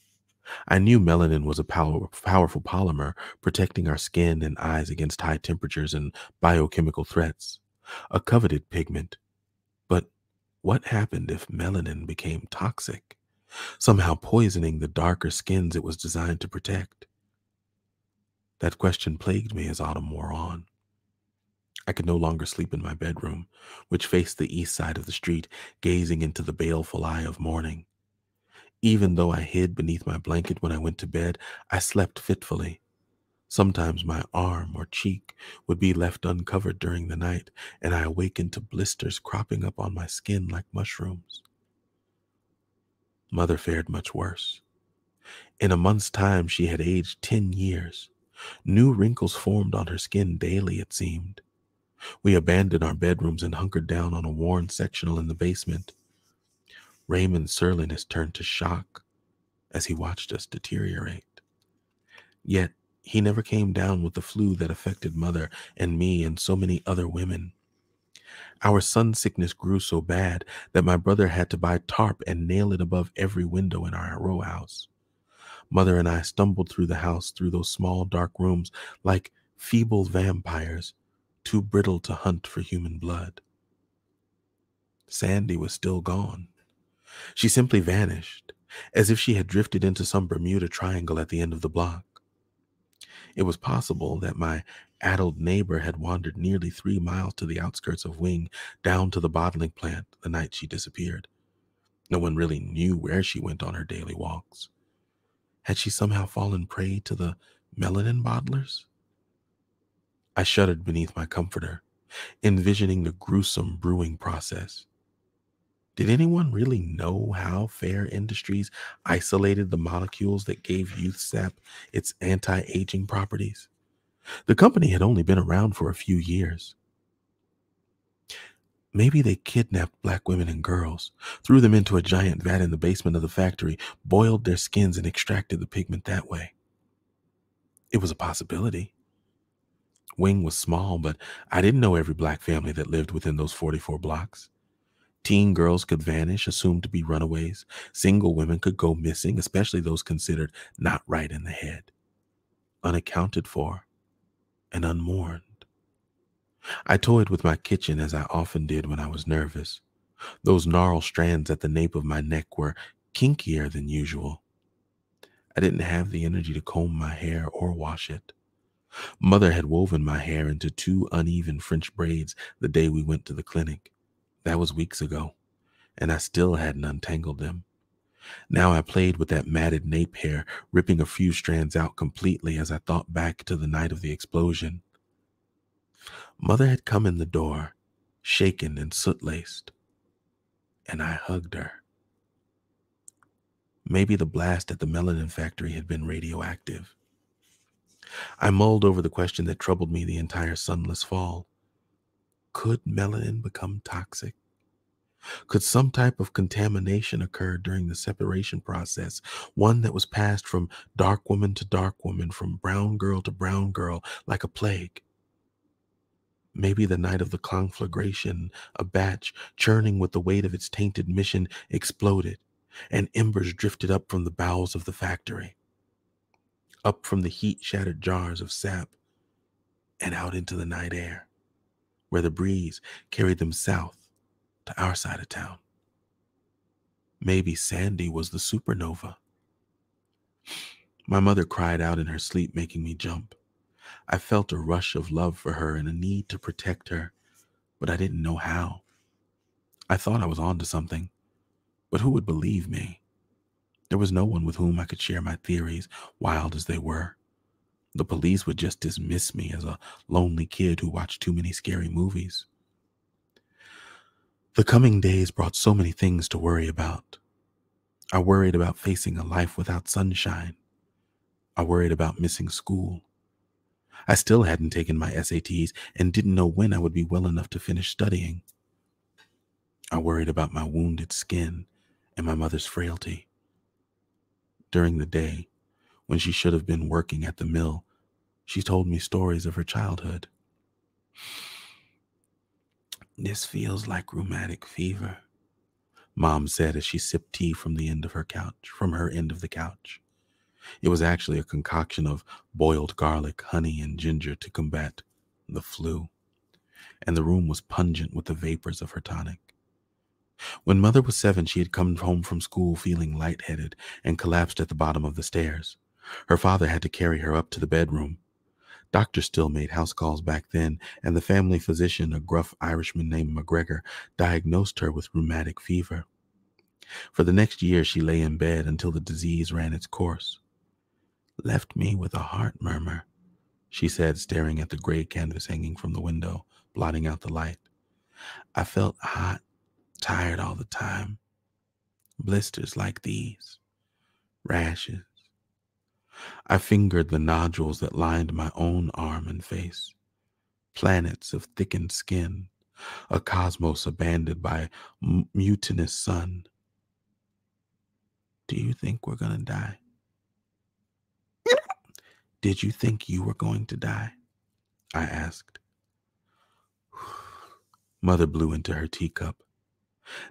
I knew melanin was a power, powerful polymer protecting our skin and eyes against high temperatures and biochemical threats, a coveted pigment. But what happened if melanin became toxic? somehow poisoning the darker skins it was designed to protect? That question plagued me as autumn wore on. I could no longer sleep in my bedroom, which faced the east side of the street, gazing into the baleful eye of morning. Even though I hid beneath my blanket when I went to bed, I slept fitfully. Sometimes my arm or cheek would be left uncovered during the night, and I awakened to blisters cropping up on my skin like mushrooms. Mother fared much worse. In a month's time, she had aged 10 years. New wrinkles formed on her skin daily, it seemed. We abandoned our bedrooms and hunkered down on a worn sectional in the basement. Raymond Raymond's surliness turned to shock as he watched us deteriorate. Yet, he never came down with the flu that affected mother and me and so many other women. Our sun sickness grew so bad that my brother had to buy tarp and nail it above every window in our row house. Mother and I stumbled through the house through those small dark rooms like feeble vampires, too brittle to hunt for human blood. Sandy was still gone. She simply vanished, as if she had drifted into some Bermuda Triangle at the end of the block. It was possible that my addled neighbor had wandered nearly three miles to the outskirts of Wing, down to the bottling plant the night she disappeared. No one really knew where she went on her daily walks. Had she somehow fallen prey to the melanin bottlers? I shuddered beneath my comforter, envisioning the gruesome brewing process. Did anyone really know how Fair Industries isolated the molecules that gave Youth Sap its anti aging properties? The company had only been around for a few years. Maybe they kidnapped black women and girls, threw them into a giant vat in the basement of the factory, boiled their skins, and extracted the pigment that way. It was a possibility. Wing was small, but I didn't know every black family that lived within those 44 blocks. Teen girls could vanish, assumed to be runaways. Single women could go missing, especially those considered not right in the head, unaccounted for, and unmourned. I toyed with my kitchen as I often did when I was nervous. Those gnarled strands at the nape of my neck were kinkier than usual. I didn't have the energy to comb my hair or wash it. Mother had woven my hair into two uneven French braids the day we went to the clinic. That was weeks ago, and I still hadn't untangled them. Now I played with that matted nape hair, ripping a few strands out completely as I thought back to the night of the explosion. Mother had come in the door, shaken and soot laced, and I hugged her. Maybe the blast at the melanin factory had been radioactive. I mulled over the question that troubled me the entire sunless fall. Could melanin become toxic? Could some type of contamination occur during the separation process, one that was passed from dark woman to dark woman, from brown girl to brown girl, like a plague? Maybe the night of the conflagration, a batch churning with the weight of its tainted mission exploded, and embers drifted up from the bowels of the factory up from the heat shattered jars of sap and out into the night air, where the breeze carried them south to our side of town. Maybe Sandy was the supernova. My mother cried out in her sleep, making me jump. I felt a rush of love for her and a need to protect her, but I didn't know how. I thought I was onto something, but who would believe me? There was no one with whom I could share my theories, wild as they were. The police would just dismiss me as a lonely kid who watched too many scary movies. The coming days brought so many things to worry about. I worried about facing a life without sunshine. I worried about missing school. I still hadn't taken my SATs and didn't know when I would be well enough to finish studying. I worried about my wounded skin and my mother's frailty during the day, when she should have been working at the mill, she told me stories of her childhood. This feels like rheumatic fever, Mom said as she sipped tea from the end of her couch, from her end of the couch. It was actually a concoction of boiled garlic, honey, and ginger to combat the flu, and the room was pungent with the vapors of her tonic. When mother was seven, she had come home from school feeling lightheaded and collapsed at the bottom of the stairs. Her father had to carry her up to the bedroom. Doctors still made house calls back then, and the family physician, a gruff Irishman named McGregor, diagnosed her with rheumatic fever. For the next year, she lay in bed until the disease ran its course. Left me with a heart murmur, she said, staring at the gray canvas hanging from the window, blotting out the light. I felt hot tired all the time. Blisters like these, rashes. I fingered the nodules that lined my own arm and face, planets of thickened skin, a cosmos abandoned by a mutinous sun. Do you think we're going to die? Did you think you were going to die? I asked. [SIGHS] Mother blew into her teacup.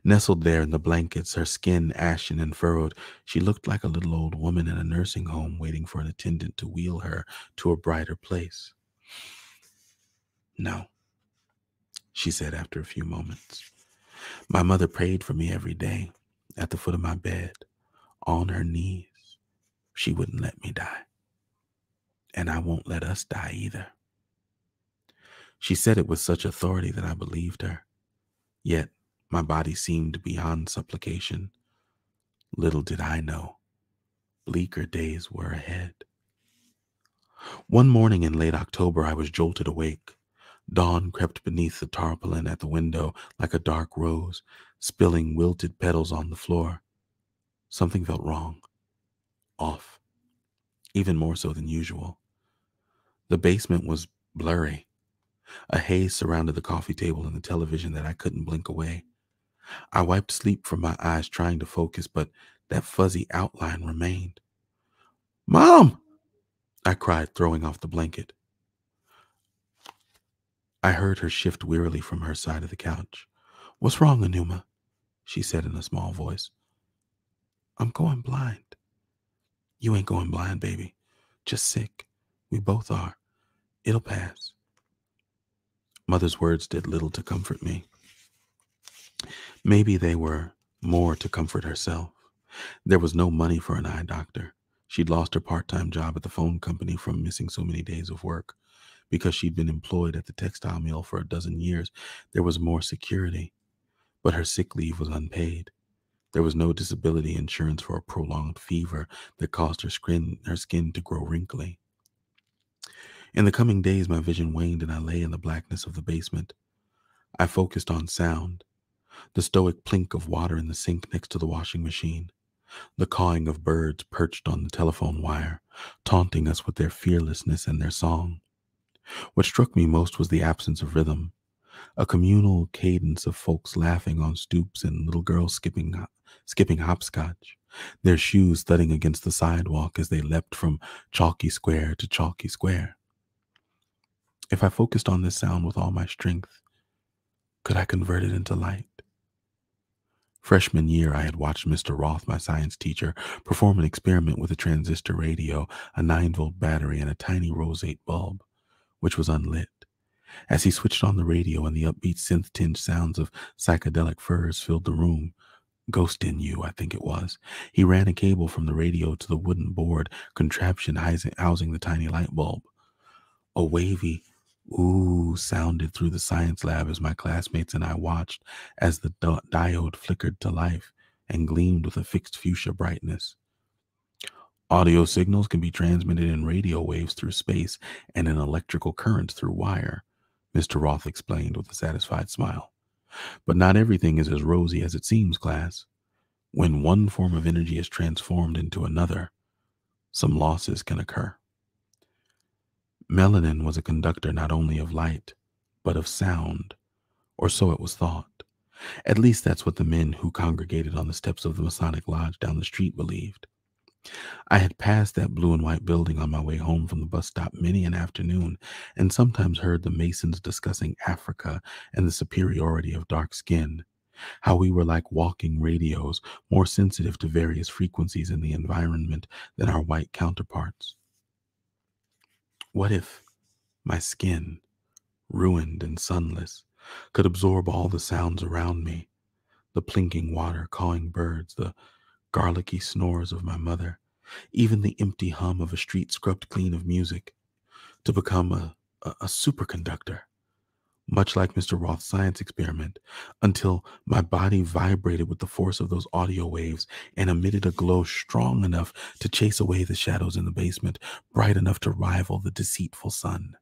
Nestled there in the blankets, her skin ashen and furrowed, she looked like a little old woman in a nursing home waiting for an attendant to wheel her to a brighter place. No, she said after a few moments. My mother prayed for me every day at the foot of my bed, on her knees. She wouldn't let me die. and I won't let us die either. She said it with such authority that I believed her. Yet my body seemed beyond supplication. Little did I know, bleaker days were ahead. One morning in late October, I was jolted awake. Dawn crept beneath the tarpaulin at the window like a dark rose, spilling wilted petals on the floor. Something felt wrong, off, even more so than usual. The basement was blurry. A haze surrounded the coffee table and the television that I couldn't blink away. I wiped sleep from my eyes, trying to focus, but that fuzzy outline remained. Mom! I cried, throwing off the blanket. I heard her shift wearily from her side of the couch. What's wrong, Anuma? She said in a small voice. I'm going blind. You ain't going blind, baby. Just sick. We both are. It'll pass. Mother's words did little to comfort me. Maybe they were more to comfort herself. There was no money for an eye doctor. She'd lost her part time job at the phone company from missing so many days of work. Because she'd been employed at the textile mill for a dozen years, there was more security. But her sick leave was unpaid. There was no disability insurance for a prolonged fever that caused her skin, her skin to grow wrinkly. In the coming days, my vision waned and I lay in the blackness of the basement. I focused on sound the stoic plink of water in the sink next to the washing machine, the cawing of birds perched on the telephone wire, taunting us with their fearlessness and their song. What struck me most was the absence of rhythm, a communal cadence of folks laughing on stoops and little girls skipping, skipping hopscotch, their shoes thudding against the sidewalk as they leapt from chalky square to chalky square. If I focused on this sound with all my strength, could I convert it into light? Freshman year, I had watched Mr. Roth, my science teacher, perform an experiment with a transistor radio, a 9 volt battery, and a tiny roseate bulb, which was unlit. As he switched on the radio and the upbeat synth tinged sounds of psychedelic furs filled the room, Ghost in You, I think it was, he ran a cable from the radio to the wooden board contraption housing the tiny light bulb. A wavy, Ooh sounded through the science lab as my classmates and I watched as the di- diode flickered to life and gleamed with a fixed fuchsia brightness. Audio signals can be transmitted in radio waves through space and in electrical currents through wire, Mr. Roth explained with a satisfied smile. But not everything is as rosy as it seems, class. When one form of energy is transformed into another, some losses can occur. Melanin was a conductor not only of light, but of sound, or so it was thought. At least that's what the men who congregated on the steps of the Masonic Lodge down the street believed. I had passed that blue and white building on my way home from the bus stop many an afternoon and sometimes heard the Masons discussing Africa and the superiority of dark skin, how we were like walking radios, more sensitive to various frequencies in the environment than our white counterparts. What if my skin, ruined and sunless, could absorb all the sounds around me the plinking water, cawing birds, the garlicky snores of my mother, even the empty hum of a street scrubbed clean of music, to become a, a, a superconductor? Much like Mr. Roth's science experiment, until my body vibrated with the force of those audio waves and emitted a glow strong enough to chase away the shadows in the basement, bright enough to rival the deceitful sun.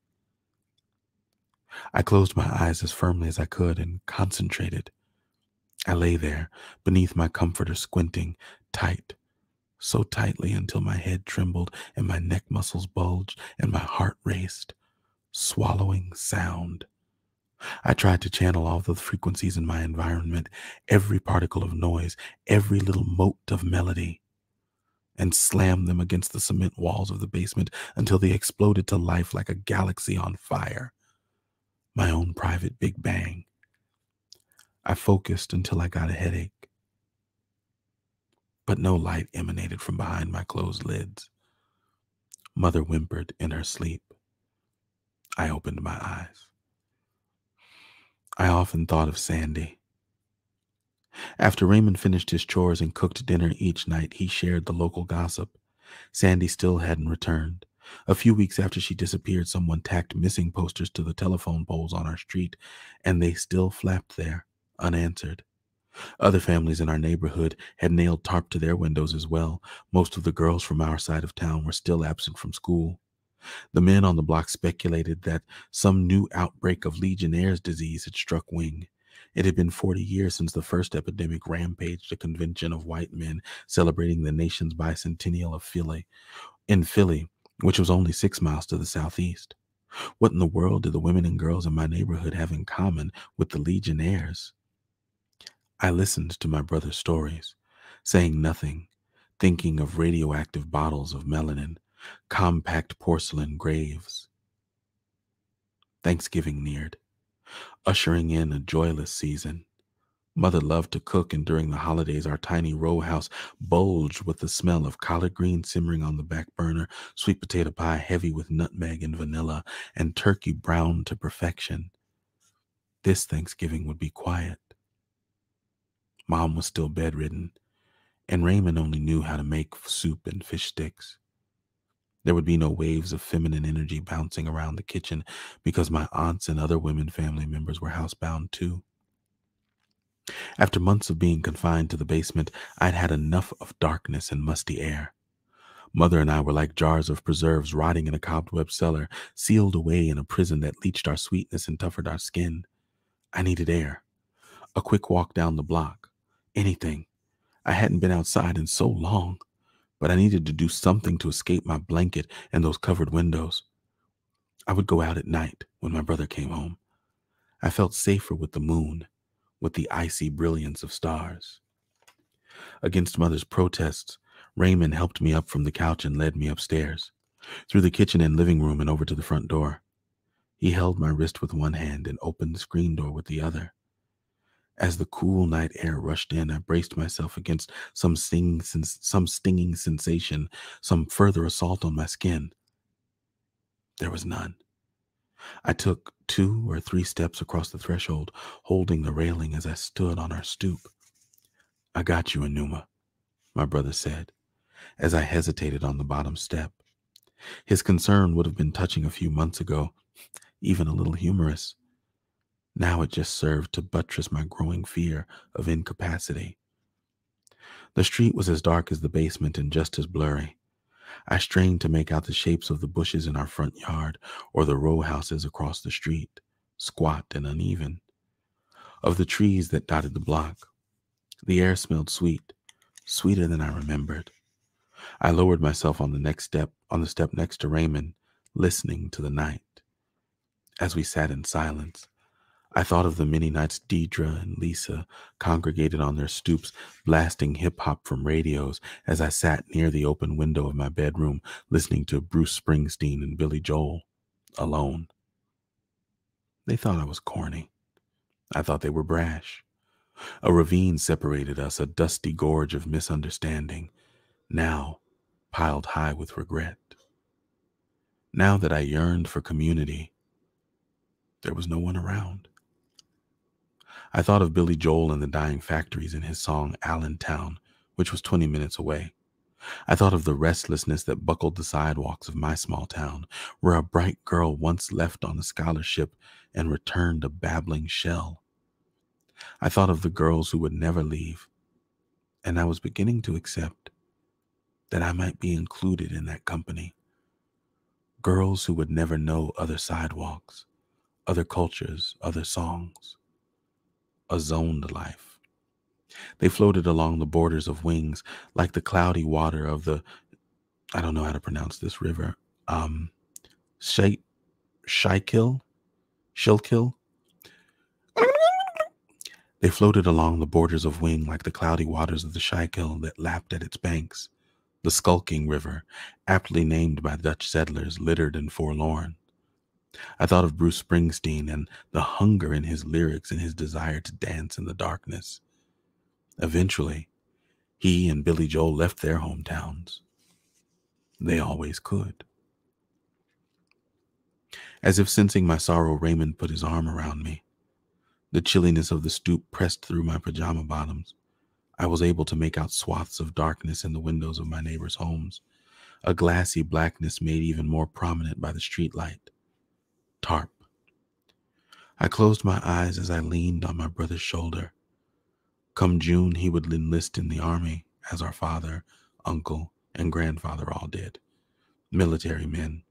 I closed my eyes as firmly as I could and concentrated. I lay there beneath my comforter, squinting tight, so tightly until my head trembled and my neck muscles bulged and my heart raced, swallowing sound I tried to channel all the frequencies in my environment, every particle of noise, every little mote of melody, and slam them against the cement walls of the basement until they exploded to life like a galaxy on fire. My own private Big Bang. I focused until I got a headache. But no light emanated from behind my closed lids. Mother whimpered in her sleep. I opened my eyes. I often thought of Sandy. After Raymond finished his chores and cooked dinner each night, he shared the local gossip. Sandy still hadn't returned. A few weeks after she disappeared, someone tacked missing posters to the telephone poles on our street, and they still flapped there, unanswered. Other families in our neighborhood had nailed tarp to their windows as well. Most of the girls from our side of town were still absent from school. The men on the block speculated that some new outbreak of Legionnaire's disease had struck wing. It had been 40 years since the first epidemic rampaged a convention of white men celebrating the nation's bicentennial of Philly, in Philly, which was only six miles to the southeast. What in the world did the women and girls in my neighborhood have in common with the Legionnaires? I listened to my brother's stories, saying nothing, thinking of radioactive bottles of melanin, compact porcelain graves. Thanksgiving neared, ushering in a joyless season. Mother loved to cook, and during the holidays, our tiny row house bulged with the smell of collard greens simmering on the back burner, sweet potato pie heavy with nutmeg and vanilla, and turkey browned to perfection. This Thanksgiving would be quiet. Mom was still bedridden, and Raymond only knew how to make soup and fish sticks. There would be no waves of feminine energy bouncing around the kitchen because my aunts and other women family members were housebound too. After months of being confined to the basement, I'd had enough of darkness and musty air. Mother and I were like jars of preserves rotting in a cobweb cellar, sealed away in a prison that leached our sweetness and toughened our skin. I needed air. A quick walk down the block. Anything. I hadn't been outside in so long, but I needed to do something to escape my blanket and those covered windows. I would go out at night when my brother came home. I felt safer with the moon with the icy brilliance of stars. Against mother's protests, Raymond helped me up from the couch and led me upstairs, through the kitchen and living room and over to the front door. He held my wrist with one hand and opened the screen door with the other. As the cool night air rushed in, I braced myself against some stinging, some stinging sensation, some further assault on my skin. There was none. I took two or three steps across the threshold, holding the railing as I stood on our stoop. I got you, Enuma, my brother said, as I hesitated on the bottom step. His concern would have been touching a few months ago, even a little humorous. Now it just served to buttress my growing fear of incapacity. The street was as dark as the basement and just as blurry. I strained to make out the shapes of the bushes in our front yard or the row houses across the street, squat and uneven. Of the trees that dotted the block, the air smelled sweet, sweeter than I remembered. I lowered myself on the next step, on the step next to Raymond, listening to the night. As we sat in silence, I thought of the many nights Deidre and Lisa congregated on their stoops, blasting hip hop from radios as I sat near the open window of my bedroom, listening to Bruce Springsteen and Billy Joel, alone. They thought I was corny. I thought they were brash. A ravine separated us, a dusty gorge of misunderstanding, now piled high with regret. Now that I yearned for community, there was no one around. I thought of Billy Joel and the Dying Factories in his song Allentown, which was 20 minutes away. I thought of the restlessness that buckled the sidewalks of my small town, where a bright girl once left on a scholarship and returned a babbling shell. I thought of the girls who would never leave, and I was beginning to accept that I might be included in that company. Girls who would never know other sidewalks, other cultures, other songs a zoned life. They floated along the borders of wings like the cloudy water of the, I don't know how to pronounce this river, um, Shay, Shykill, Shilkill. They floated along the borders of wing like the cloudy waters of the Schuylkill that lapped at its banks, the skulking river, aptly named by Dutch settlers, littered and forlorn. I thought of Bruce Springsteen and the hunger in his lyrics and his desire to dance in the darkness. Eventually, he and Billy Joel left their hometowns. They always could. As if sensing my sorrow, Raymond put his arm around me. The chilliness of the stoop pressed through my pajama bottoms. I was able to make out swaths of darkness in the windows of my neighbors' homes, a glassy blackness made even more prominent by the streetlight. Tarp. I closed my eyes as I leaned on my brother's shoulder. Come June, he would enlist in the army, as our father, uncle, and grandfather all did. Military men.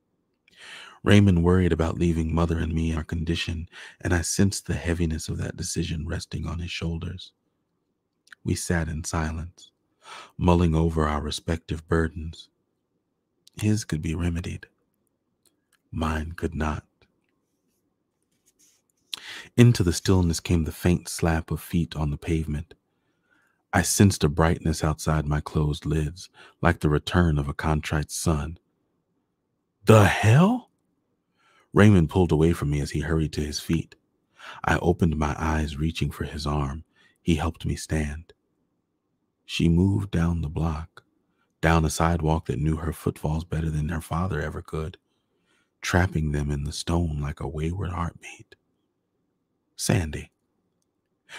Raymond worried about leaving mother and me in our condition, and I sensed the heaviness of that decision resting on his shoulders. We sat in silence, mulling over our respective burdens. His could be remedied, mine could not. Into the stillness came the faint slap of feet on the pavement. I sensed a brightness outside my closed lids, like the return of a contrite sun. The hell? Raymond pulled away from me as he hurried to his feet. I opened my eyes, reaching for his arm. He helped me stand. She moved down the block, down a sidewalk that knew her footfalls better than her father ever could, trapping them in the stone like a wayward heartbeat. Sandy.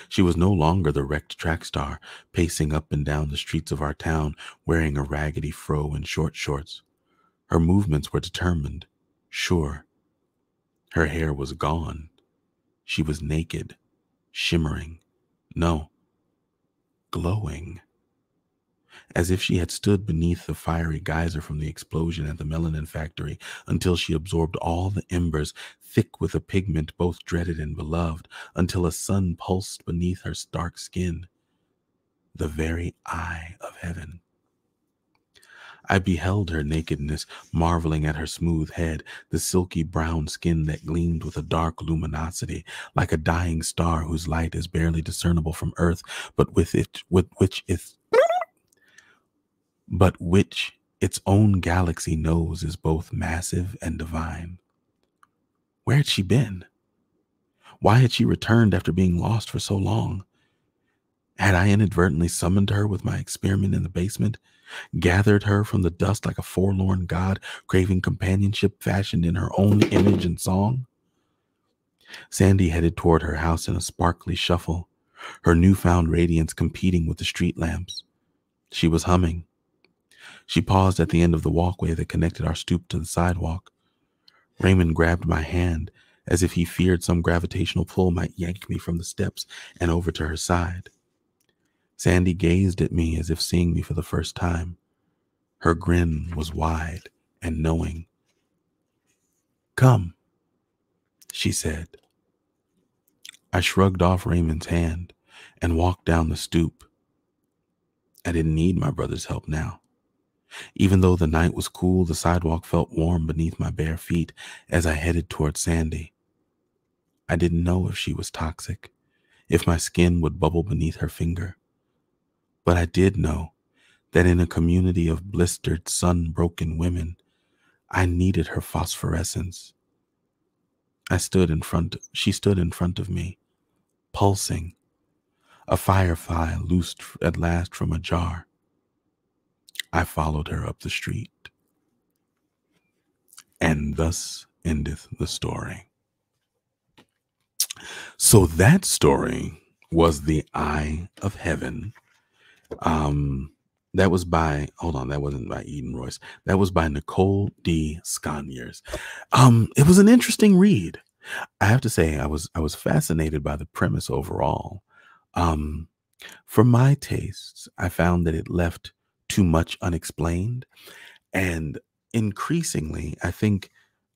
She was no longer the wrecked track star, pacing up and down the streets of our town wearing a raggedy fro and short shorts. Her movements were determined, sure, her hair was gone. She was naked, shimmering, no, glowing. As if she had stood beneath the fiery geyser from the explosion at the melanin factory until she absorbed all the embers, thick with a pigment both dreaded and beloved, until a sun pulsed beneath her stark skin. The very eye of heaven. I beheld her nakedness, marveling at her smooth head, the silky brown skin that gleamed with a dark luminosity, like a dying star whose light is barely discernible from earth, but with it with which its but which its own galaxy knows is both massive and divine. Where had she been? Why had she returned after being lost for so long? Had I inadvertently summoned her with my experiment in the basement? gathered her from the dust like a forlorn god craving companionship fashioned in her own image and song. Sandy headed toward her house in a sparkly shuffle, her newfound radiance competing with the street lamps. She was humming. She paused at the end of the walkway that connected our stoop to the sidewalk. Raymond grabbed my hand as if he feared some gravitational pull might yank me from the steps and over to her side. Sandy gazed at me as if seeing me for the first time. Her grin was wide and knowing. Come, she said. I shrugged off Raymond's hand and walked down the stoop. I didn't need my brother's help now. Even though the night was cool, the sidewalk felt warm beneath my bare feet as I headed toward Sandy. I didn't know if she was toxic, if my skin would bubble beneath her finger. But I did know that in a community of blistered, sun broken women, I needed her phosphorescence. I stood in front, she stood in front of me, pulsing, a firefly loosed at last from a jar. I followed her up the street. And thus endeth the story. So that story was The Eye of Heaven um, that was by hold on, that wasn't by Eden Royce. That was by Nicole D. Sconiers. Um, it was an interesting read. I have to say, I was I was fascinated by the premise overall. Um, for my tastes, I found that it left too much unexplained, and increasingly, I think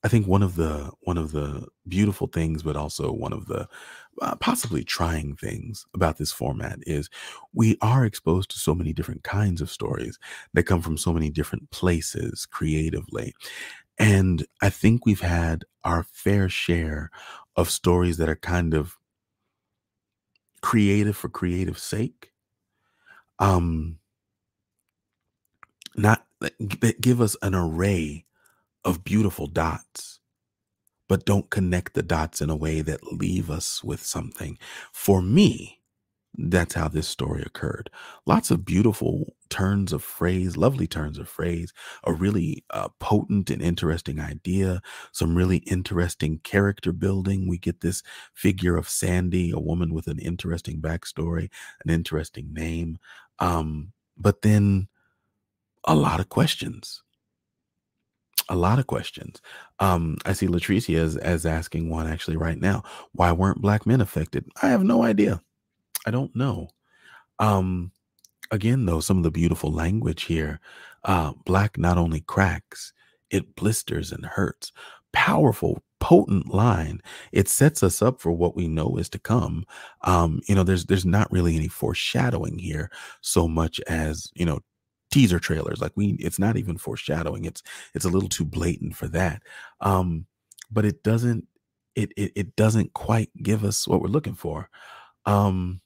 I think one of the one of the beautiful things, but also one of the uh, possibly trying things about this format is we are exposed to so many different kinds of stories that come from so many different places creatively, and I think we've had our fair share of stories that are kind of creative for creative sake. Um, not that give us an array of beautiful dots, but don't connect the dots in a way that leave us with something. For me, that's how this story occurred. Lots of beautiful turns of phrase, lovely turns of phrase, a really uh, potent and interesting idea, some really interesting character building. We get this figure of Sandy, a woman with an interesting backstory, an interesting name. Um, but then a lot of questions a lot of questions. Um, I see Latricia as, as asking one actually right now. Why weren't black men affected? I have no idea. I don't know. Um, again, though, some of the beautiful language here. Uh, black not only cracks, it blisters and hurts. Powerful, potent line. It sets us up for what we know is to come. Um, you know, there's there's not really any foreshadowing here so much as you know teaser trailers. Like we, it's not even foreshadowing. It's it's a little too blatant for that. Um, but it doesn't it it, it doesn't quite give us what we're looking for. Um,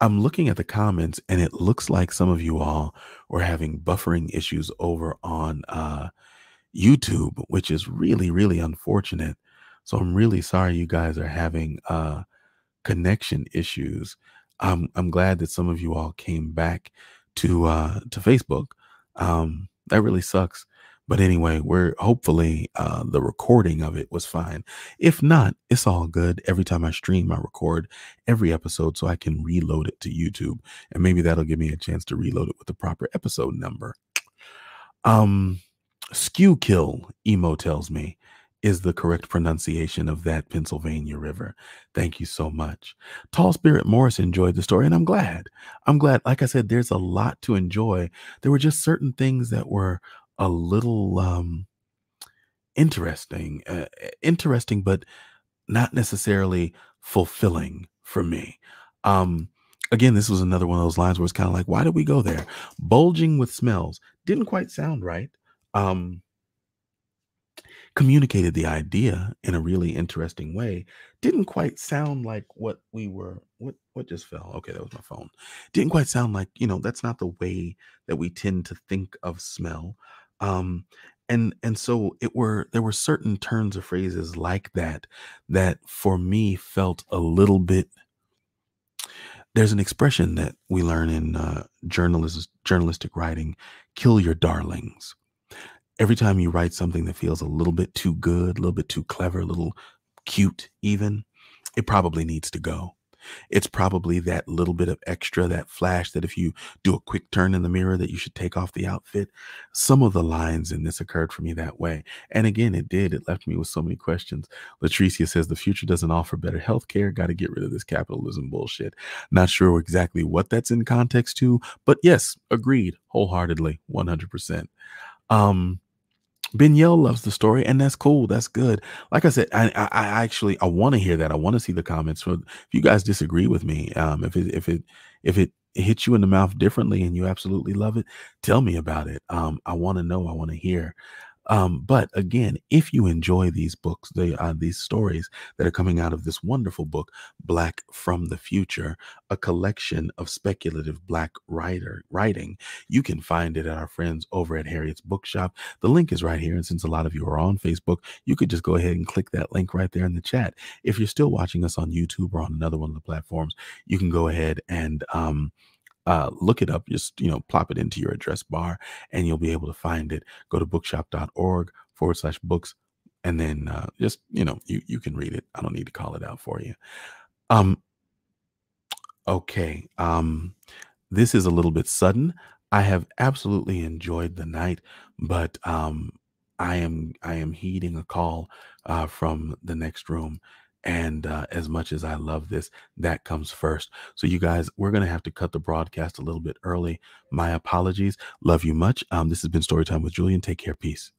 I'm looking at the comments and it looks like some of you all were having buffering issues over on uh, YouTube, which is really, really unfortunate. So I'm really sorry you guys are having uh, connection issues. I'm I'm glad that some of you all came back to uh, to Facebook. Um, that really sucks. But anyway, we're hopefully uh, the recording of it was fine. If not, it's all good. Every time I stream, I record every episode so I can reload it to YouTube, and maybe that'll give me a chance to reload it with the proper episode number. Um, Skew Kill emo tells me is the correct pronunciation of that Pennsylvania river. Thank you so much. Tall Spirit Morris enjoyed the story, and I'm glad. I'm glad. Like I said, there's a lot to enjoy. There were just certain things that were a little um, interesting, uh, interesting, but not necessarily fulfilling for me. Um, again, this was another one of those lines where it's kind of like, why did we go there? Bulging with smells didn't quite sound right. Um, communicated the idea in a really interesting way. Didn't quite sound like what we were what what just fell? Okay that was my phone. Didn't quite sound like you know that's not the way that we tend to think of smell. Um and and so it were there were certain turns of phrases like that that for me felt a little bit there's an expression that we learn in uh, journalist journalistic writing kill your darlings every time you write something that feels a little bit too good, a little bit too clever, a little cute, even, it probably needs to go. It's probably that little bit of extra, that flash that if you do a quick turn in the mirror, that you should take off the outfit. Some of the lines in this occurred for me that way. And again, it did. It left me with so many questions. Latricia says the future doesn't offer better health care. Got to get rid of this capitalism bullshit. Not sure exactly what that's in context to, but yes, agreed wholeheartedly, 100%. Um, Yell loves the story, and that's cool. That's good. Like I said, I, I, I actually I want to hear that. I want to see the comments. So if you guys disagree with me, um, if it if it if it hits you in the mouth differently and you absolutely love it, tell me about it. Um, I want to know. I want to hear. Um, but again, if you enjoy these books, they are uh, these stories that are coming out of this wonderful book, Black from the Future, a collection of speculative Black writer writing, you can find it at our friends over at Harriett's Bookshop. The link is right here. And since a lot of you are on Facebook, you could just go ahead and click that link right there in the chat. If you're still watching us on YouTube or on another one of the platforms, you can go ahead and um, uh, look it up. Just, you know, plop it into your address bar and you'll be able to find it. Go to bookshop.org forward slash books. And then uh, just, you know, you, you can read it. I don't need to call it out for you. Um, okay. Um, this is a little bit sudden. I have absolutely enjoyed the night, but um, I am I am heeding a call uh, from the next room, and uh, as much as I love this, that comes first. So, you guys, we're going to have to cut the broadcast a little bit early. My apologies. Love you much. Um, this has been Storytime with Julian. Take care. Peace.